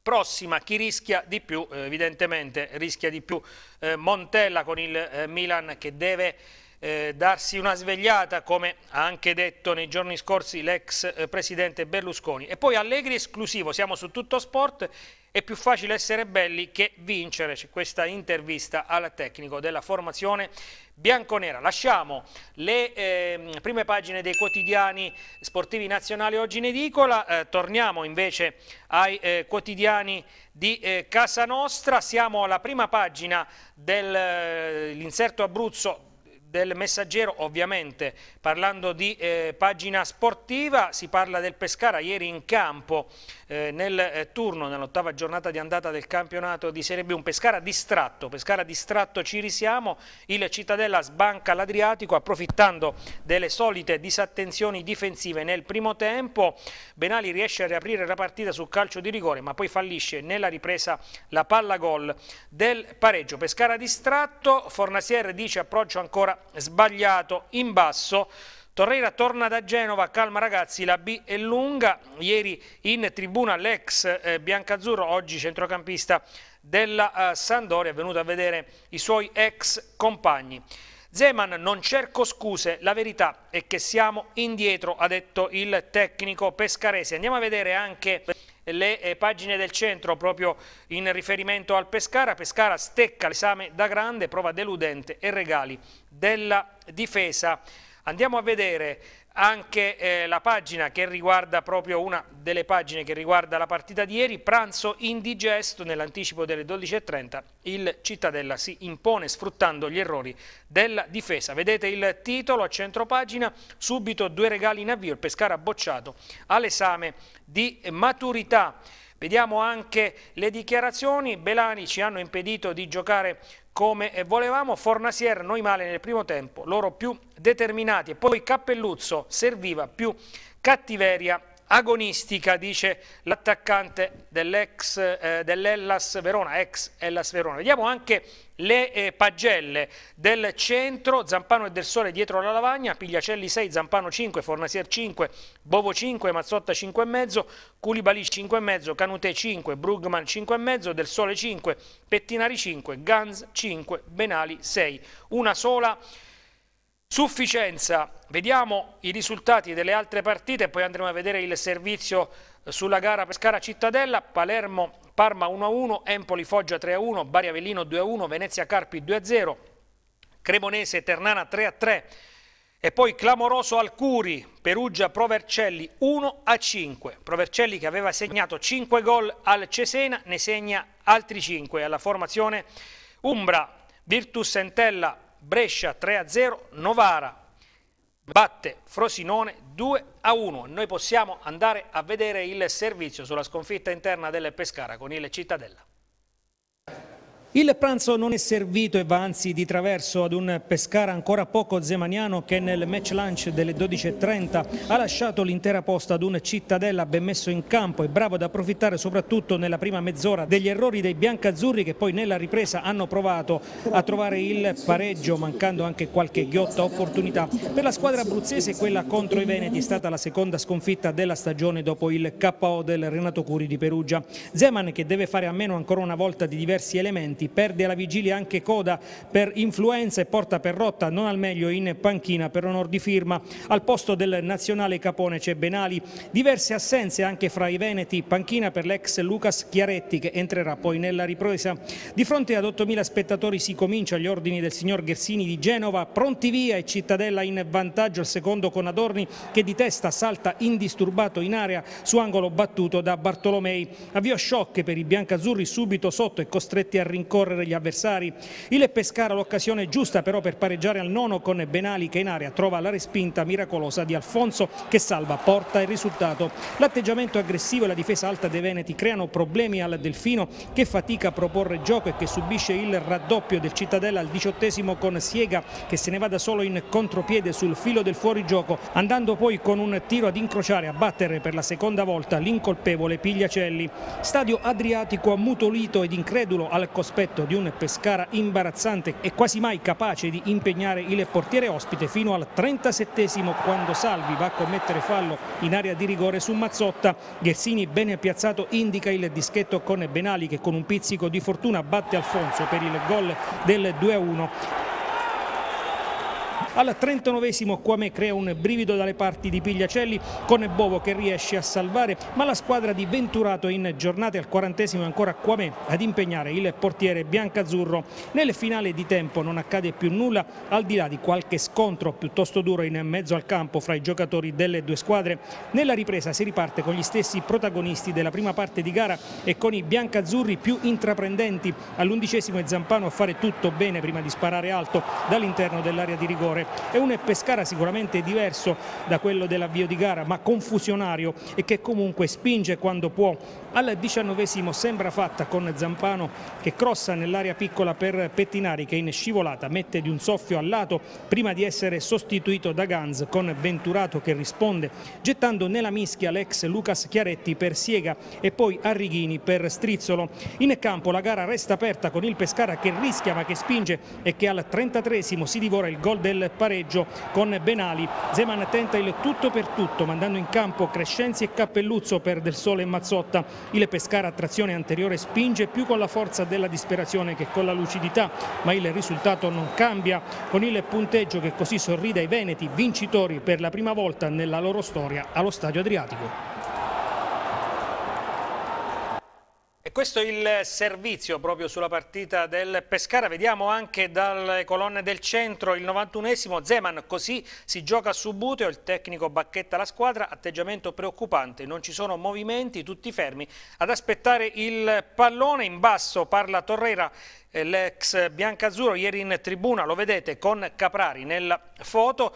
prossima chi rischia di più eh, evidentemente rischia di più eh, Montella con il eh, Milan che deve eh, darsi una svegliata come ha anche detto nei giorni scorsi l'ex eh, presidente Berlusconi e poi Allegri esclusivo siamo su tutto sport è più facile essere belli che vincere. C'è questa intervista al tecnico della formazione bianconera. Lasciamo le eh, prime pagine dei quotidiani sportivi nazionali oggi in edicola, eh, torniamo invece ai eh, quotidiani di eh, casa nostra, siamo alla prima pagina dell'inserto eh, Abruzzo del messaggero ovviamente parlando di eh, pagina sportiva si parla del Pescara ieri in campo eh, nel eh, turno nell'ottava giornata di andata del campionato di Serie B un Pescara distratto, Pescara distratto ci risiamo il Cittadella sbanca l'Adriatico approfittando delle solite disattenzioni difensive nel primo tempo Benali riesce a riaprire la partita sul calcio di rigore ma poi fallisce nella ripresa la palla gol del pareggio. Pescara distratto Fornasier dice approccio ancora sbagliato in basso. Torreira torna da Genova, calma ragazzi, la B è lunga, ieri in tribuna l'ex eh, biancazzurro, oggi centrocampista della eh, Sandoria, è venuto a vedere i suoi ex compagni. Zeman non cerco scuse, la verità è che siamo indietro, ha detto il tecnico pescarese. Andiamo a vedere anche le eh, pagine del centro proprio in riferimento al Pescara. Pescara stecca l'esame da grande, prova deludente e regali della difesa. Andiamo a vedere anche eh, la pagina che riguarda proprio una delle pagine che riguarda la partita di ieri, pranzo indigesto nell'anticipo delle 12.30, il Cittadella si impone sfruttando gli errori della difesa. Vedete il titolo a centro pagina, subito due regali in avvio, il Pescara bocciato all'esame di maturità. Vediamo anche le dichiarazioni, Belani ci hanno impedito di giocare come volevamo, Fornasier noi male nel primo tempo, loro più determinati. E poi Cappelluzzo serviva più cattiveria agonistica, dice l'attaccante dell'ex eh, dell'Ellas Verona, ex Ellas Verona. Vediamo anche le eh, pagelle del centro, Zampano e Del Sole dietro la lavagna, Pigliacelli 6, Zampano 5, Fornasier 5, Bovo 5, Mazzotta 5,5, Culibali 5,5, Canute 5, Brugman 5,5, Del Sole 5, Pettinari 5, Gans 5, Benali 6. Una sola Sufficienza, vediamo i risultati delle altre partite, poi andremo a vedere il servizio sulla gara Pescara Cittadella, Palermo Parma 1-1, Empoli Foggia 3-1, Bari Avellino 2-1, Venezia Carpi 2-0, Cremonese Ternana 3-3 e poi clamoroso Alcuri, Perugia Provercelli 1-5, Provercelli che aveva segnato 5 gol al Cesena ne segna altri 5 alla formazione Umbra, Virtus Entella Brescia 3-0, Novara batte Frosinone 2-1. Noi possiamo andare a vedere il servizio sulla sconfitta interna del Pescara con il Cittadella. Il pranzo non è servito e va anzi di traverso ad un Pescara ancora poco zemaniano che nel match lunch delle 12.30 ha lasciato l'intera posta ad un Cittadella ben messo in campo e bravo ad approfittare soprattutto nella prima mezz'ora degli errori dei biancazzurri che poi nella ripresa hanno provato a trovare il pareggio mancando anche qualche ghiotta opportunità. Per la squadra abruzzese quella contro i Veneti è stata la seconda sconfitta della stagione dopo il KO del Renato Curi di Perugia. Zeman che deve fare a meno ancora una volta di diversi elementi Veneti, perde alla vigilia anche Coda per influenza e porta Perrotta non al meglio in panchina per onor di firma. Al posto del nazionale Capone c'è Benali, diverse assenze anche fra i Veneti, panchina per l'ex Lucas Chiaretti che entrerà poi nella ripresa. Di fronte ad 8.000 spettatori si comincia agli ordini del signor Ghersini di Genova, pronti via e Cittadella in vantaggio al secondo con Adorni che di testa salta indisturbato in area su angolo battuto da Bartolomei. Avvio shock per i biancazzurri subito sotto e costretti a rincorrere gli avversari. Il Pescara l'occasione giusta però per pareggiare al nono con Benali che in area trova la respinta miracolosa di Alfonso che salva, porta il risultato. L'atteggiamento aggressivo e la difesa alta dei Veneti creano problemi al Delfino che fatica a proporre gioco e che subisce il raddoppio del Cittadella al diciottesimo con Siega che se ne va da solo in contropiede sul filo del fuorigioco andando poi con un tiro ad incrociare a battere per la seconda volta l'incolpevole Pigliacelli. Stadio Adriatico ammutolito ed incredulo al cospetto di un Pescara imbarazzante e quasi mai capace di impegnare il portiere ospite fino al 37esimo quando Salvi va a commettere fallo in area di rigore su Mazzotta. Ghersini bene piazzato indica il dischetto con Benali che con un pizzico di fortuna batte Alfonso per il gol del 2-1. Al 39esimo Quame crea un brivido dalle parti di Pigliacelli con Bovo che riesce a salvare, ma la squadra di Venturato in giornate al 40esimo è ancora Quame ad impegnare il portiere biancazzurro. Nel finale di tempo non accade più nulla al di là di qualche scontro piuttosto duro in mezzo al campo fra i giocatori delle due squadre. Nella ripresa si riparte con gli stessi protagonisti della prima parte di gara e con i biancazzurri più intraprendenti. All'undicesimo è Zampano a fare tutto bene prima di sparare alto dall'interno dell'area di rigore. È un Pescara sicuramente diverso da quello dell'avvio di gara, ma confusionario e che comunque spinge quando può. Al diciannovesimo sembra fatta con Zampano che crossa nell'area piccola per Pettinari che in scivolata mette di un soffio al lato prima di essere sostituito da Ganz con Venturato che risponde gettando nella mischia l'ex Lucas Chiaretti per Siega e poi Arrighini per Strizzolo. In campo la gara resta aperta con il Pescara che rischia ma che spinge e che al 33esimo si divora il gol del pareggio con Benali. Zeman tenta il tutto per tutto mandando in campo Crescenzi e Cappelluzzo per Del Sole e Mazzotta. Il Pescara a trazione anteriore spinge più con la forza della disperazione che con la lucidità, ma il risultato non cambia con il punteggio che così sorride ai Veneti, vincitori per la prima volta nella loro storia allo Stadio Adriatico. E questo è il servizio proprio sulla partita del Pescara, vediamo anche dalle colonne del centro il 91esimo, Zeman. Così si gioca su Buteo, il tecnico bacchetta la squadra, atteggiamento preoccupante, non ci sono movimenti, tutti fermi ad aspettare il pallone, in basso parla Torreira, l'ex biancazzurro ieri in tribuna, lo vedete con Caprari nella foto,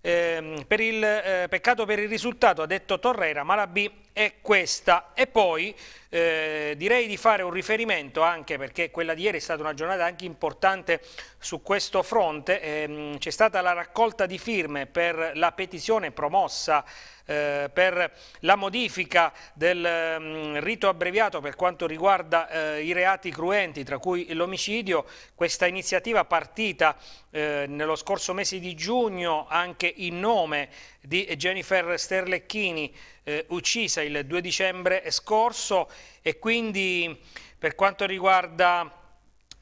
eh, per il eh, peccato per il risultato ha detto Torreira, ma la B è questa e poi eh, direi di fare un riferimento anche perché quella di ieri è stata una giornata anche importante su questo fronte, ehm, c'è stata la raccolta di firme per la petizione promossa eh, per la modifica del um, rito abbreviato per quanto riguarda eh, i reati cruenti, tra cui l'omicidio. Questa iniziativa partita eh, nello scorso mese di giugno anche in nome di Jennifer Sterlecchini, eh, uccisa il 2 dicembre scorso e quindi per quanto riguarda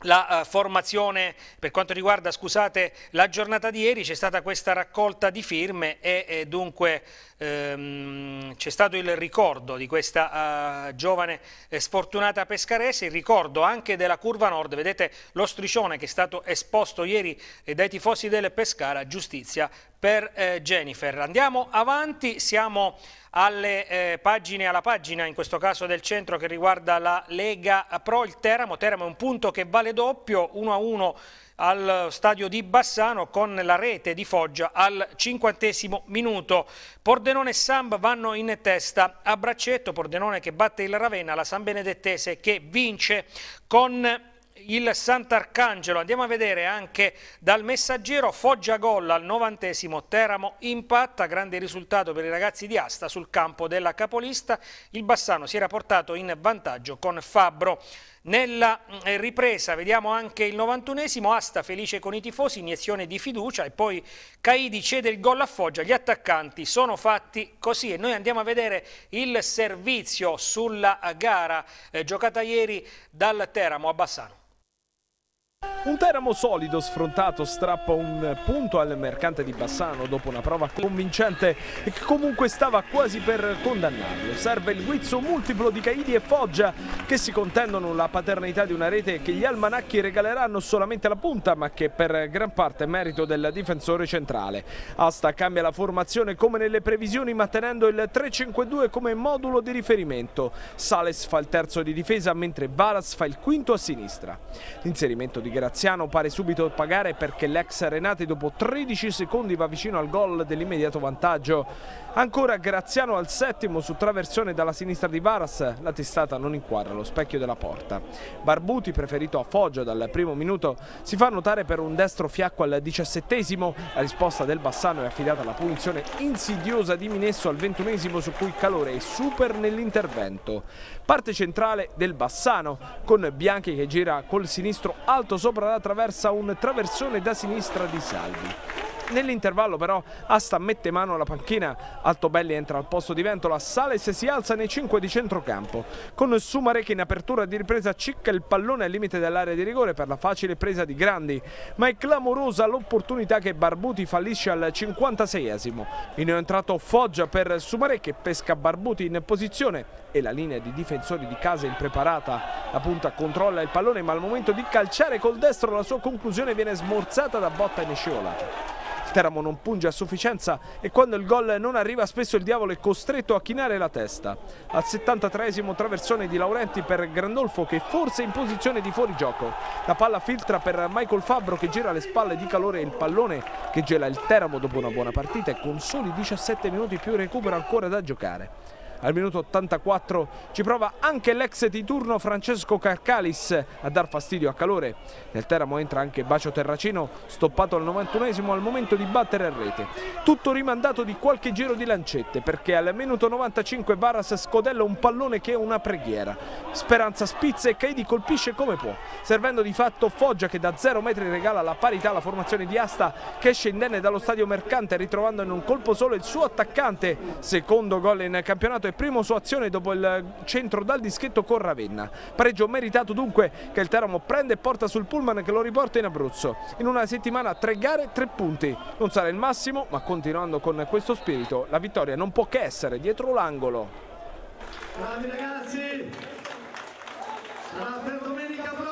la uh, formazione per quanto riguarda scusate, la giornata di ieri c'è stata questa raccolta di firme e, e dunque ehm, c'è stato il ricordo di questa uh, giovane eh, sfortunata pescarese, il ricordo anche della curva nord, vedete lo striscione che è stato esposto ieri eh, dai tifosi del Pescara, giustizia per eh, Jennifer. Andiamo avanti, siamo alle eh, pagine, alla pagina in questo caso del centro che riguarda la Lega Pro, il Teramo, Teramo è un punto che vale doppio, 1-1 al stadio di Bassano con la rete di Foggia al cinquantesimo minuto. Pordenone e Samb vanno in testa a braccetto, Pordenone che batte il Ravenna, la San Benedettese che vince con il Sant'Arcangelo. Andiamo a vedere anche dal messaggero Foggia gol al novantesimo, Teramo impatta, grande risultato per i ragazzi di Asta sul campo della capolista. Il Bassano si era portato in vantaggio con Fabbro. Nella eh, ripresa vediamo anche il 91esimo, Asta felice con i tifosi, iniezione di fiducia e poi Caidi cede il gol a Foggia, gli attaccanti sono fatti così e noi andiamo a vedere il servizio sulla gara eh, giocata ieri dal Teramo a Bassano. Un Teramo solido sfrontato strappa un punto al mercante di Bassano dopo una prova convincente che comunque stava quasi per condannarlo. Serve il guizzo multiplo di Caidi e Foggia che si contendono la paternità di una rete che gli almanacchi regaleranno solamente la punta ma che per gran parte è merito del difensore centrale. Asta cambia la formazione come nelle previsioni ma tenendo il 3-5-2 come modulo di riferimento. Sales fa il terzo di difesa mentre Varas fa il quinto a sinistra. L'inserimento di Graziano pare subito pagare perché l'ex Renati dopo 13 secondi va vicino al gol dell'immediato vantaggio. Ancora Graziano al settimo su traversione dalla sinistra di Varas, la testata non inquadra lo specchio della porta. Barbuti, preferito a Foggia dal primo minuto, si fa notare per un destro fiacco al diciassettesimo. La risposta del Bassano è affidata alla punizione insidiosa di Minesso al ventunesimo su cui Calore è super nell'intervento. Parte centrale del Bassano con Bianchi che gira col sinistro alto sopra la traversa un traversone da sinistra di Salvi. Nell'intervallo però Asta mette mano alla panchina, Altobelli entra al posto di Ventola, Sales si alza nei 5 di centrocampo. Con Sumare che in apertura di ripresa cicca il pallone al limite dell'area di rigore per la facile presa di Grandi, ma è clamorosa l'opportunità che Barbuti fallisce al 56esimo. In è entrato Foggia per Sumare che pesca Barbuti in posizione e la linea di difensori di casa impreparata. La punta controlla il pallone ma al momento di calciare col destro la sua conclusione viene smorzata da Botta e Nesceola. Teramo non punge a sufficienza e quando il gol non arriva spesso il diavolo è costretto a chinare la testa. Al 73esimo traversone di Laurenti per Grandolfo che forse è in posizione di fuorigioco. La palla filtra per Michael Fabbro che gira le spalle di calore e il pallone che gela il Teramo dopo una buona partita e con soli 17 minuti più recupero ancora da giocare. Al minuto 84 ci prova anche l'ex di turno Francesco Carcalis a dar fastidio a calore. Nel Teramo entra anche Bacio Terracino, stoppato al 91esimo al momento di battere a rete. Tutto rimandato di qualche giro di lancette perché al minuto 95 Varas scodella un pallone che è una preghiera. Speranza spizza e Caidi colpisce come può, servendo di fatto Foggia che da 0 metri regala la parità alla formazione di Asta che esce indenne dallo stadio mercante ritrovando in un colpo solo il suo attaccante. Secondo gol in campionato e primo su azione dopo il centro dal dischetto con Ravenna. Pareggio meritato dunque che il Teramo prende e porta sul pullman che lo riporta in Abruzzo. In una settimana tre gare, tre punti. Non sarà il massimo, ma continuando con questo spirito, la vittoria non può che essere dietro l'angolo. Bravi ragazzi! Per domenica!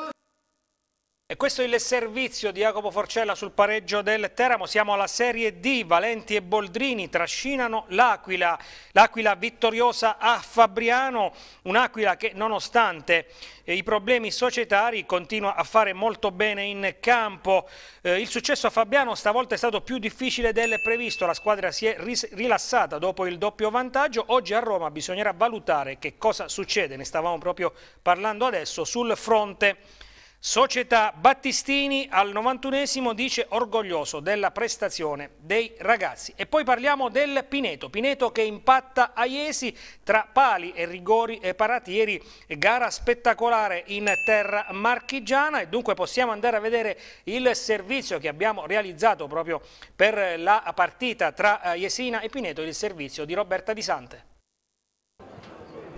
E questo è il servizio di Jacopo Forcella sul pareggio del Teramo. Siamo alla Serie D. Valenti e Boldrini trascinano l'Aquila. L'Aquila vittoriosa a Fabriano. Un'Aquila che nonostante eh, i problemi societari continua a fare molto bene in campo. Eh, il successo a Fabriano stavolta è stato più difficile del previsto. La squadra si è rilassata dopo il doppio vantaggio. Oggi a Roma bisognerà valutare che cosa succede. Ne stavamo proprio parlando adesso sul fronte Società Battistini al 91esimo dice orgoglioso della prestazione dei ragazzi. E poi parliamo del Pineto, Pineto che impatta a Iesi tra pali e rigori e parati ieri, gara spettacolare in terra marchigiana e dunque possiamo andare a vedere il servizio che abbiamo realizzato proprio per la partita tra Iesina e Pineto, il servizio di Roberta Di Sante.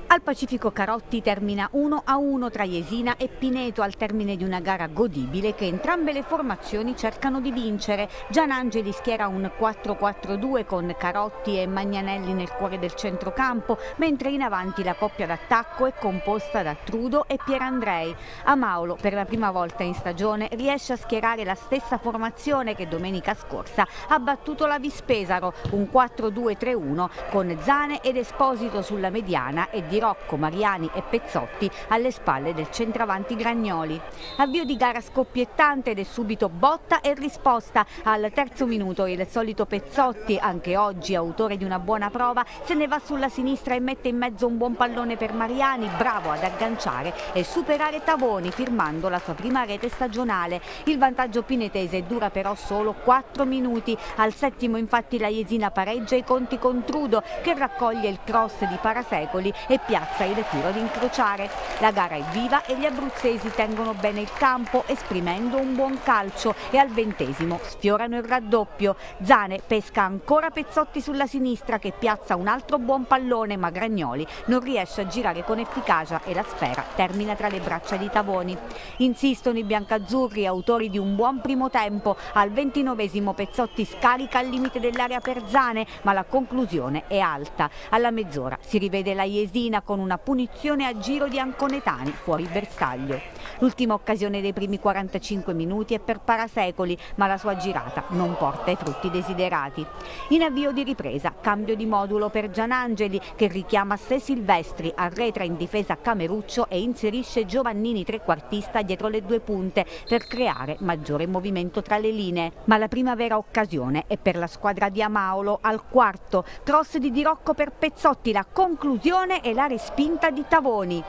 Al Pacifico Carotti termina 1-1 tra Jesina e Pineto al termine di una gara godibile che entrambe le formazioni cercano di vincere. Gianangeli schiera un 4-4-2 con Carotti e Magnanelli nel cuore del centrocampo, mentre in avanti la coppia d'attacco è composta da Trudo e Pierandrei. Amaulo per la prima volta in stagione riesce a schierare la stessa formazione che domenica scorsa ha battuto la Vispesaro, un 4-2-3-1 con Zane ed Esposito sulla mediana e di di Rocco, Mariani e Pezzotti alle spalle del centravanti Gragnoli. Avvio di gara scoppiettante ed è subito botta e risposta. Al terzo minuto il solito Pezzotti, anche oggi autore di una buona prova, se ne va sulla sinistra e mette in mezzo un buon pallone per Mariani, bravo ad agganciare e superare Tavoni firmando la sua prima rete stagionale. Il vantaggio pinetese dura però solo 4 minuti. Al settimo infatti la Jesina pareggia i conti con Trudo che raccoglie il cross di Parasecoli e piazza il tiro ad incrociare. La gara è viva e gli abruzzesi tengono bene il campo esprimendo un buon calcio e al ventesimo sfiorano il raddoppio. Zane pesca ancora Pezzotti sulla sinistra che piazza un altro buon pallone ma Gragnoli non riesce a girare con efficacia e la sfera termina tra le braccia di Tavoni. Insistono i biancazzurri, autori di un buon primo tempo. Al ventinovesimo Pezzotti scarica al limite dell'area per Zane ma la conclusione è alta. Alla mezz'ora si rivede la Jesina con una punizione a giro di Anconetani fuori bersaglio. L'ultima occasione dei primi 45 minuti è per Parasecoli ma la sua girata non porta i frutti desiderati. In avvio di ripresa, cambio di modulo per Gianangeli che richiama sé Silvestri, arretra in difesa Cameruccio e inserisce Giovannini trequartista dietro le due punte per creare maggiore movimento tra le linee. Ma la prima vera occasione è per la squadra di Amaolo al quarto, cross di Dirocco per Pezzotti, la conclusione e la respinta di Tavoni.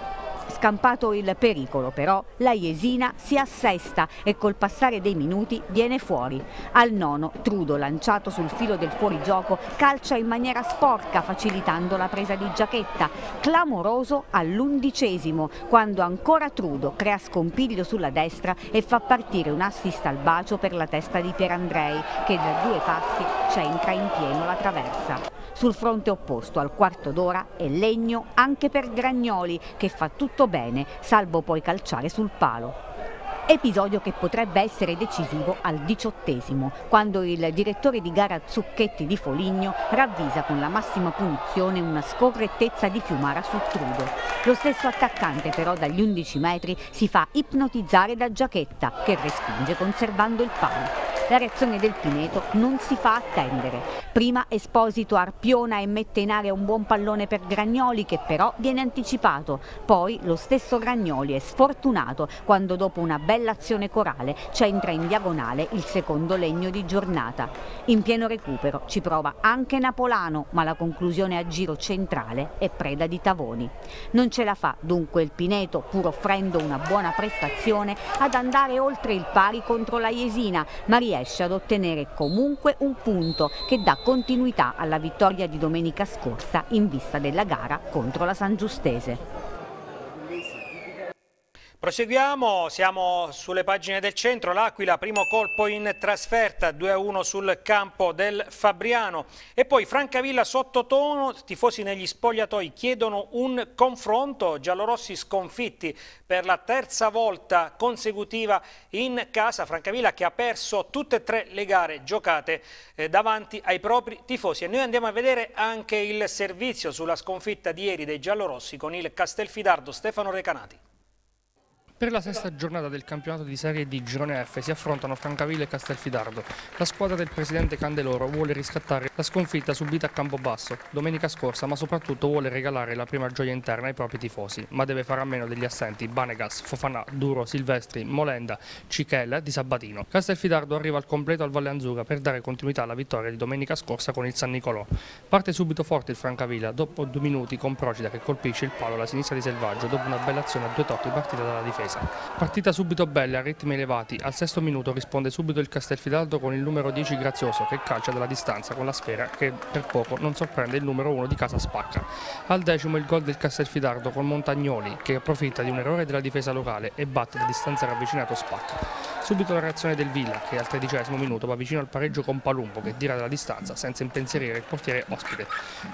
Scampato il pericolo però, la Jesina si assesta e col passare dei minuti viene fuori. Al nono, Trudo, lanciato sul filo del fuorigioco, calcia in maniera sporca facilitando la presa di Giacchetta. Clamoroso all'undicesimo, quando ancora Trudo crea scompiglio sulla destra e fa partire un assist al bacio per la testa di Pierandrei, che da due passi centra in pieno la traversa. Sul fronte opposto al quarto d'ora è legno anche per Gragnoli che fa tutto bene, salvo poi calciare sul palo. Episodio che potrebbe essere decisivo al diciottesimo, quando il direttore di gara Zucchetti di Foligno ravvisa con la massima punizione una scorrettezza di Fiumara su Trudo. Lo stesso attaccante però dagli 11 metri si fa ipnotizzare da Giacchetta che respinge conservando il palo. La reazione del Pineto non si fa attendere. Prima Esposito arpiona e mette in area un buon pallone per Gragnoli che però viene anticipato. Poi lo stesso Gragnoli è sfortunato quando dopo una bella azione corale centra in diagonale il secondo legno di giornata. In pieno recupero ci prova anche Napolano ma la conclusione a giro centrale è preda di Tavoni. Non ce la fa dunque il Pineto pur offrendo una buona prestazione ad andare oltre il pari contro la Jesina ma riesce ad ottenere comunque un punto che dà continuità alla vittoria di domenica scorsa in vista della gara contro la San Giustese. Proseguiamo, siamo sulle pagine del centro, l'Aquila, primo colpo in trasferta, 2-1 sul campo del Fabriano. E poi Francavilla sottotono, tifosi negli spogliatoi chiedono un confronto, giallorossi sconfitti per la terza volta consecutiva in casa, Francavilla che ha perso tutte e tre le gare giocate eh, davanti ai propri tifosi. E noi andiamo a vedere anche il servizio sulla sconfitta di ieri dei giallorossi con il Castelfidardo Stefano Recanati. Per la sesta giornata del campionato di Serie D Girone F si affrontano Francavilla e Castelfidardo. La squadra del presidente Candeloro vuole riscattare la sconfitta subita a Campobasso domenica scorsa, ma soprattutto vuole regalare la prima gioia interna ai propri tifosi, ma deve fare a meno degli assenti Banegas, Fofanà, Duro, Silvestri, Molenda, Cichella di Sabatino. Castelfidardo arriva al completo al Valle Anzuga per dare continuità alla vittoria di domenica scorsa con il San Nicolò. Parte subito forte il Francavilla, dopo due minuti con Procida che colpisce il palo alla sinistra di Selvaggio dopo una bella azione a due tocchi partita dalla difesa difesa. Partita subito bella, ritmi elevati. Al sesto minuto risponde subito il Castelfidardo con il numero 10 Grazioso che calcia dalla distanza con la sfera che per poco non sorprende il numero 1 di casa Spacca. Al decimo il gol del Castelfidardo con Montagnoli che approfitta di un errore della difesa locale e batte da distanza ravvicinato Spacca. Subito la reazione del Villa che al tredicesimo minuto va vicino al pareggio con Palumbo che tira dalla distanza senza impensierire il portiere ospite.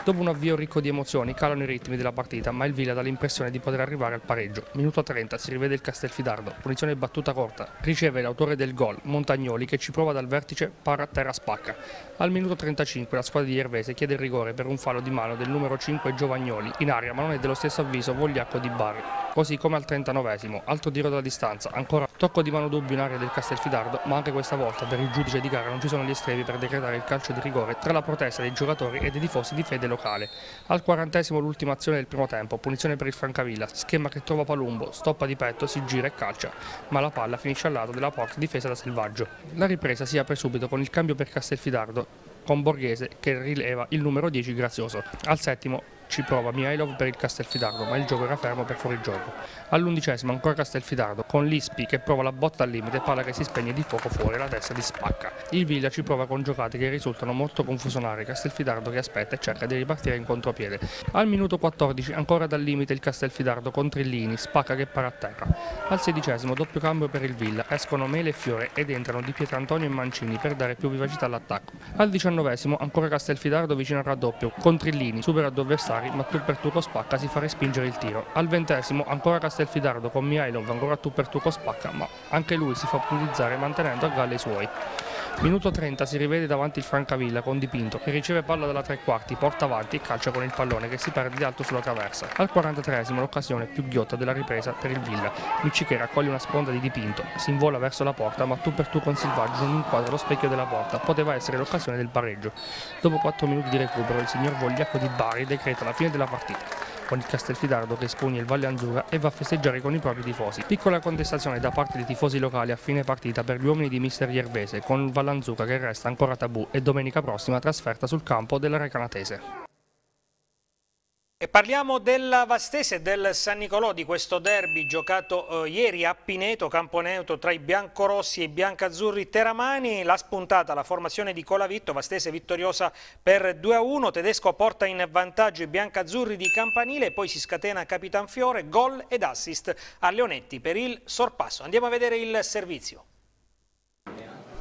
Dopo un avvio ricco di emozioni calano i ritmi della partita ma il Villa dà l'impressione di poter arrivare al pareggio. Minuto 30 si rivede il Castelfidardo, punizione battuta corta, riceve l'autore del gol, Montagnoli, che ci prova dal vertice, para terra spacca. Al minuto 35 la squadra di Iervese chiede il rigore per un fallo di mano del numero 5 Giovagnoli, in aria ma non è dello stesso avviso Vogliacco di Bari. Così come al 39esimo, altro tiro dalla distanza, ancora tocco di mano dubbio in aria del Castelfidardo, ma anche questa volta per il giudice di gara non ci sono gli estremi per decretare il calcio di rigore tra la protesta dei giocatori e dei tifosi di fede locale. Al 40esimo l'ultima azione del primo tempo, punizione per il Francavilla, schema che trova Palumbo, stoppa di petto, si gira e calcia, ma la palla finisce al lato della porta difesa da Selvaggio. La ripresa si apre subito con il cambio per Castelfidardo, con Borghese che rileva il numero 10 Grazioso. Al settimo ci prova Mihailov per il Castelfidardo, ma il gioco era fermo per fuorigioco. All'undicesimo ancora Castelfidardo, con l'Ispi che prova la botta al limite, palla che si spegne di fuoco fuori, la testa di spacca. Il Villa ci prova con giocate che risultano molto confusionari, Castelfidardo che aspetta e cerca di ripartire in contropiede. Al minuto 14 ancora dal limite il Castelfidardo con Trillini, spacca che para a terra. Al sedicesimo doppio cambio per il Villa, escono Mele e Fiore ed entrano Di Pietrantonio e Mancini per dare più vivacità all'attacco. Al diciannovesimo ancora Castelfidardo vicino al raddoppio, con Trillini, supera due avversari ma tu per tu con spacca si fa respingere il tiro. Al ventesimo ancora Castelfidardo con Mihailov ancora tu per tu con spacca ma anche lui si fa puntizzare mantenendo a galla i suoi. Minuto 30 si rivede davanti il Francavilla con Dipinto che riceve palla dalla tre quarti, porta avanti e calcia con il pallone che si perde di alto sulla traversa. Al 43esimo l'occasione più ghiotta della ripresa per il Villa. Micci raccoglie una sponda di Dipinto, si invola verso la porta ma tu per tu con Silvaggio non inquadra lo specchio della porta, poteva essere l'occasione del pareggio. Dopo 4 minuti di recupero il signor Vogliacco di Bari decreta la fine della partita con il Castelfidardo che espone il Valle Anzura e va a festeggiare con i propri tifosi. Piccola contestazione da parte dei tifosi locali a fine partita per gli uomini di mister Ierbese con il Valle Anzuca che resta ancora tabù e domenica prossima trasferta sul campo della Recanatese. E parliamo della Vastese e del San Nicolò, di questo derby giocato eh, ieri a Pineto, campo neutro tra i biancorossi e i biancazzurri teramani. La spuntata la formazione di Colavitto, Vastese vittoriosa per 2-1, Tedesco porta in vantaggio i biancazzurri di Campanile, poi si scatena Capitan Fiore, gol ed assist a Leonetti per il sorpasso. Andiamo a vedere il servizio.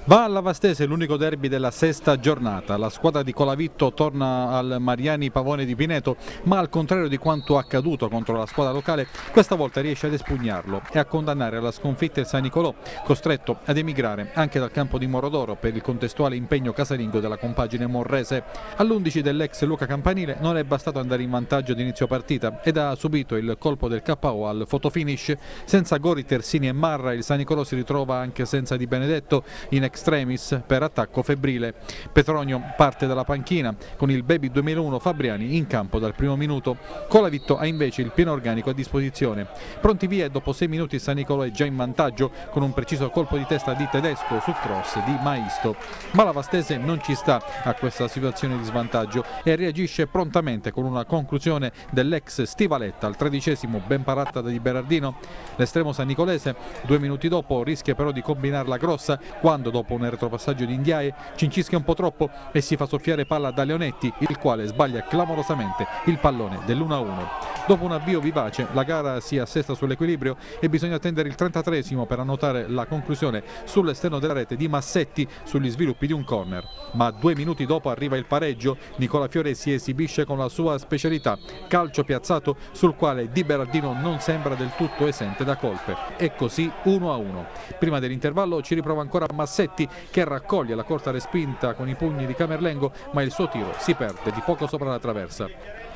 Va alla Vastese l'unico derby della sesta giornata. La squadra di Colavitto torna al Mariani Pavone di Pineto, ma al contrario di quanto accaduto contro la squadra locale, questa volta riesce ad espugnarlo e a condannare alla sconfitta il San Nicolò, costretto ad emigrare anche dal campo di Morodoro per il contestuale impegno casalingo della compagine morrese. All'11 dell'ex Luca Campanile non è bastato andare in vantaggio di inizio partita ed ha subito il colpo del KO al fotofinish. Senza Gori, Tersini e Marra il San Nicolò si ritrova anche senza Di Benedetto in extremis per attacco febbrile. Petronio parte dalla panchina con il Baby 2001 Fabriani in campo dal primo minuto. Colavitto ha invece il pieno organico a disposizione. Pronti via e dopo 6 minuti San Nicolò è già in vantaggio con un preciso colpo di testa di Tedesco su cross di Maisto. Ma la Vastese non ci sta a questa situazione di svantaggio e reagisce prontamente con una conclusione dell'ex Stivaletta al tredicesimo ben parata da Di Berardino. L'estremo San Nicolese due minuti dopo rischia però di combinarla grossa quando dopo dopo un retropassaggio di Indiae, cincischia un po' troppo e si fa soffiare palla da Leonetti, il quale sbaglia clamorosamente il pallone dell'1-1. Dopo un avvio vivace, la gara si assesta sull'equilibrio e bisogna attendere il 33esimo per annotare la conclusione sull'esterno della rete di Massetti sugli sviluppi di un corner. Ma due minuti dopo arriva il pareggio, Nicola Fiore si esibisce con la sua specialità, calcio piazzato sul quale Di Berardino non sembra del tutto esente da colpe. E così 1-1. Prima dell'intervallo ci riprova ancora Massetti Spalletti che raccoglie la corta respinta con i pugni di Camerlengo ma il suo tiro si perde di poco sopra la traversa.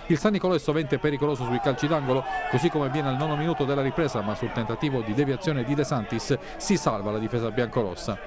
Il San Nicolò è sovente pericoloso sui calci d'angolo, così come avviene al nono minuto della ripresa, ma sul tentativo di deviazione di De Santis si salva la difesa biancorossa.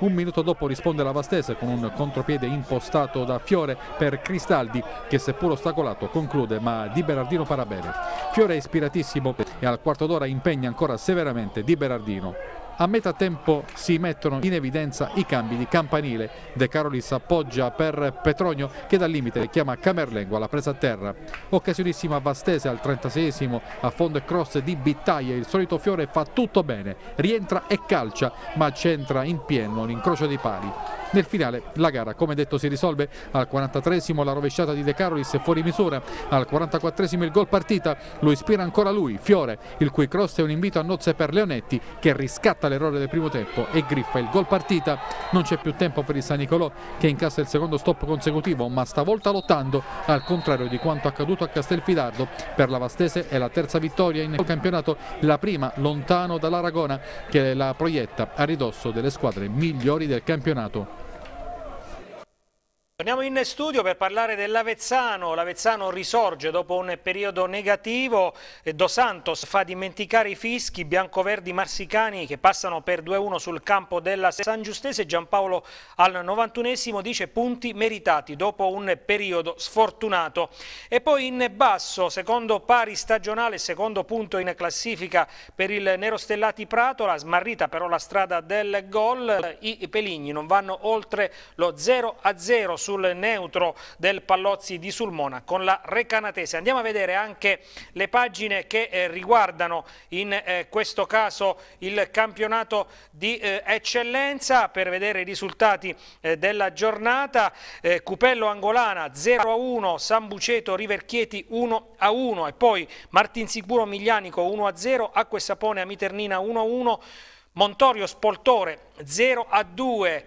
Un minuto dopo risponde la Vastese con un contropiede impostato da Fiore per Cristaldi che seppur ostacolato conclude ma Di Berardino para bene. Fiore è ispiratissimo e al quarto d'ora impegna ancora severamente Di Berardino. A metà tempo si mettono in evidenza i cambi di campanile. De Carolis appoggia per Petronio che dal limite chiama Camerlengo alla presa a terra. Occasionissima Vastese al 36esimo a fondo e cross di Bittaie. Il solito Fiore fa tutto bene, rientra e calcia ma c'entra in pieno l'incrocio dei pali. Nel finale la gara come detto si risolve al 43esimo la rovesciata di De Carolis fuori misura, al 44esimo il gol partita, lo ispira ancora lui, Fiore, il cui cross è un invito a nozze per Leonetti che riscatta l'errore del primo tempo e griffa il gol partita. Non c'è più tempo per il San Nicolò che incassa il secondo stop consecutivo ma stavolta lottando al contrario di quanto accaduto a Castelfidardo. Per la Vastese è la terza vittoria in campionato, la prima lontano dall'Aragona che la proietta a ridosso delle squadre migliori del campionato. Torniamo in studio per parlare dell'Avezzano. L'Avezzano risorge dopo un periodo negativo. Dos Santos fa dimenticare i fischi biancoverdi marsicani che passano per 2-1 sul campo della San Giustese. Giampaolo al 91esimo dice punti meritati dopo un periodo sfortunato. E poi in basso, secondo pari stagionale, secondo punto in classifica per il Nerostellati Pratola. Smarrita però la strada del gol. I Peligni non vanno oltre lo 0-0 sul neutro del Pallozzi di Sulmona con la Recanatese. Andiamo a vedere anche le pagine che eh, riguardano in eh, questo caso il campionato di eh, eccellenza per vedere i risultati eh, della giornata. Eh, Cupello Angolana 0-1, San Buceto Riverchieti 1-1 e poi Martinsicuro Miglianico 1-0, Acque Sapone Amiternina 1-1, Montorio Spoltore 0-2.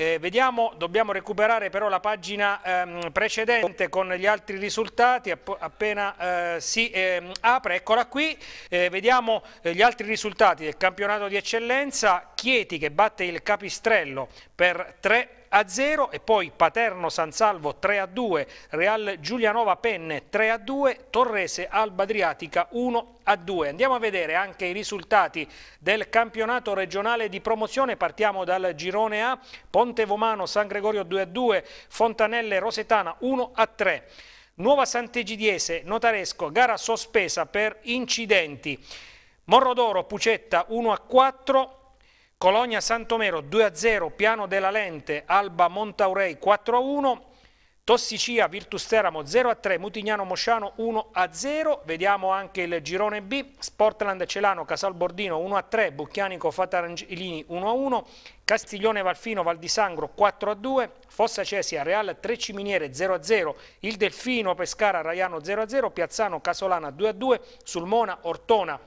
Eh, vediamo, dobbiamo recuperare però la pagina ehm, precedente con gli altri risultati, appena eh, si eh, apre, eccola qui, eh, vediamo eh, gli altri risultati del campionato di eccellenza, Chieti che batte il Capistrello per 3 a 0 e poi Paterno San Salvo 3 a 2, Real Giulianova Penne 3 a 2, Torrese Alba Adriatica 1 a 2. Andiamo a vedere anche i risultati del campionato regionale di promozione, partiamo dal girone A, Ponte Vomano San Gregorio 2 a 2, Fontanelle Rosetana 1 a 3. Nuova Sant'Egidiese, Notaresco, gara sospesa per incidenti. Morrodoro, Pucetta 1 a 4, Colonia Santomero 2-0, Piano della Lente, Alba Montaurei 4-1, Tossicia Virtus Teramo 0-3, Mutignano Mosciano 1-0, vediamo anche il girone B, Sportland Celano Casalbordino 1-3, Bucchianico Fatarangilini 1-1, Castiglione Valfino Val di Sangro 4-2, Fossa Cesia Real Treciminiere 0-0, il Delfino Pescara Raiano 0-0, Piazzano Casolana 2-2, Sulmona Ortona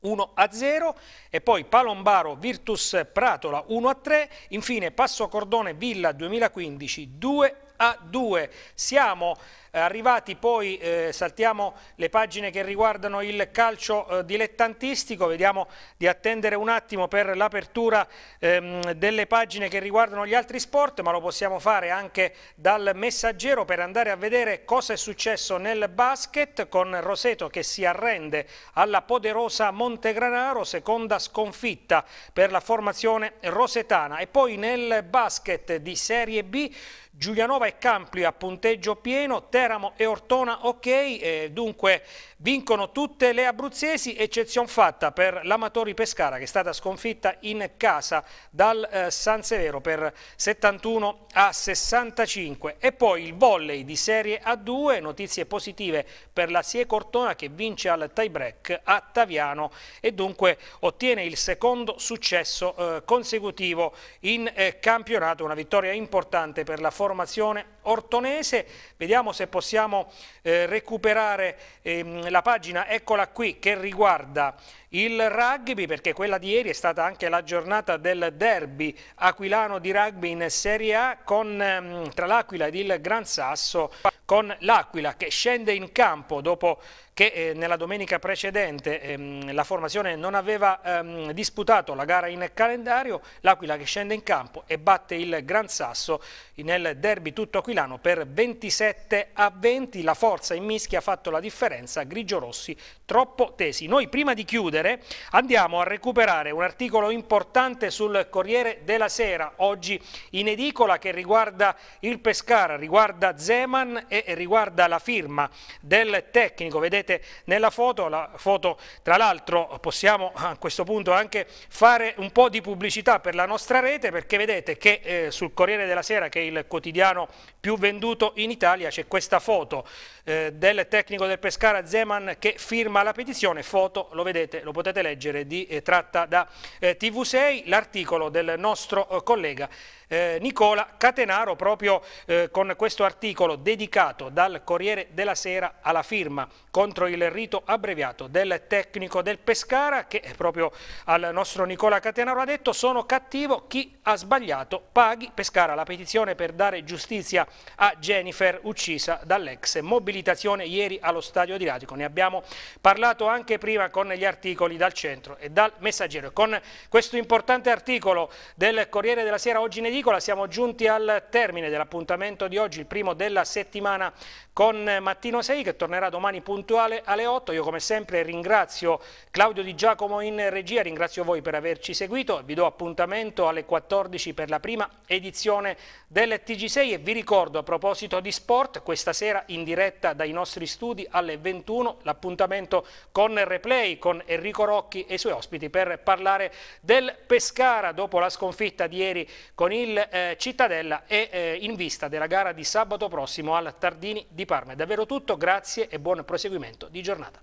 1 a 0 e poi Palombaro Virtus Pratola 1 a 3, infine Passo Cordone Villa 2015 2 a 2. Siamo Arrivati poi, eh, saltiamo le pagine che riguardano il calcio eh, dilettantistico, vediamo di attendere un attimo per l'apertura ehm, delle pagine che riguardano gli altri sport, ma lo possiamo fare anche dal messaggero per andare a vedere cosa è successo nel basket con Roseto che si arrende alla poderosa Montegranaro, seconda sconfitta per la formazione rosetana. E poi nel basket di Serie B Giulianova e Campli a punteggio pieno, Teramo e Ortona ok, eh, dunque vincono tutte le abruzzesi, eccezione fatta per l'Amatori Pescara che è stata sconfitta in casa dal eh, San Severo per 71 a 65 e poi il volley di Serie A2, notizie positive per la Sie Cortona che vince al tie break a Taviano e dunque ottiene il secondo successo eh, consecutivo in eh, campionato, una vittoria importante per la formazione ortonese. Vediamo se possiamo eh, recuperare ehm, la pagina, eccola qui, che riguarda il rugby, perché quella di ieri è stata anche la giornata del derby aquilano di rugby in Serie A con, ehm, tra l'Aquila ed il Gran Sasso, con l'Aquila che scende in campo dopo che eh, nella domenica precedente ehm, la formazione non aveva ehm, disputato la gara in calendario, l'Aquila che scende in campo e batte il Gran Sasso nel derby tutto aquilano per 27 a 20, la forza in mischia ha fatto la differenza, grigio-rossi troppo tesi. Noi prima di chiudere andiamo a recuperare un articolo importante sul Corriere della Sera, oggi in edicola che riguarda il Pescara, riguarda Zeman e riguarda la firma del tecnico, vedete nella foto, la foto tra l'altro possiamo a questo punto anche fare un po' di pubblicità per la nostra rete perché vedete che eh, sul Corriere della Sera che è il quotidiano più venduto in Italia. C'è questa foto eh, del tecnico del Pescara Zeman che firma la petizione, foto lo vedete, lo potete leggere, di, eh, tratta da eh, TV6, l'articolo del nostro eh, collega eh, Nicola Catenaro proprio eh, con questo articolo dedicato dal Corriere della Sera alla firma contro il rito abbreviato del tecnico del Pescara che proprio al nostro Nicola Catenaro ha detto sono cattivo chi ha sbagliato paghi Pescara la petizione per dare giustizia a Jennifer uccisa dall'ex mobilitazione ieri allo stadio di Latico ne abbiamo parlato anche prima con gli articoli dal centro e dal messaggero. Con questo importante articolo del Corriere della Sera oggi in edicola edicola siamo giunti al termine dell'appuntamento di oggi, il primo della settimana con Mattino 6 che tornerà domani puntuale alle 8. Io come sempre ringrazio Claudio Di Giacomo in regia, ringrazio voi per averci seguito, vi do appuntamento alle 14 per la prima edizione del TG6 e vi ricordo a proposito di sport, questa sera in diretta dai nostri studi alle 21 l'appuntamento con replay con Enrico Rocchi e i suoi ospiti per parlare del Pescara dopo la sconfitta di ieri con il eh, Cittadella e eh, in vista della gara di sabato prossimo al Tardini di Parma. È davvero tutto, grazie e buon proseguimento di giornata.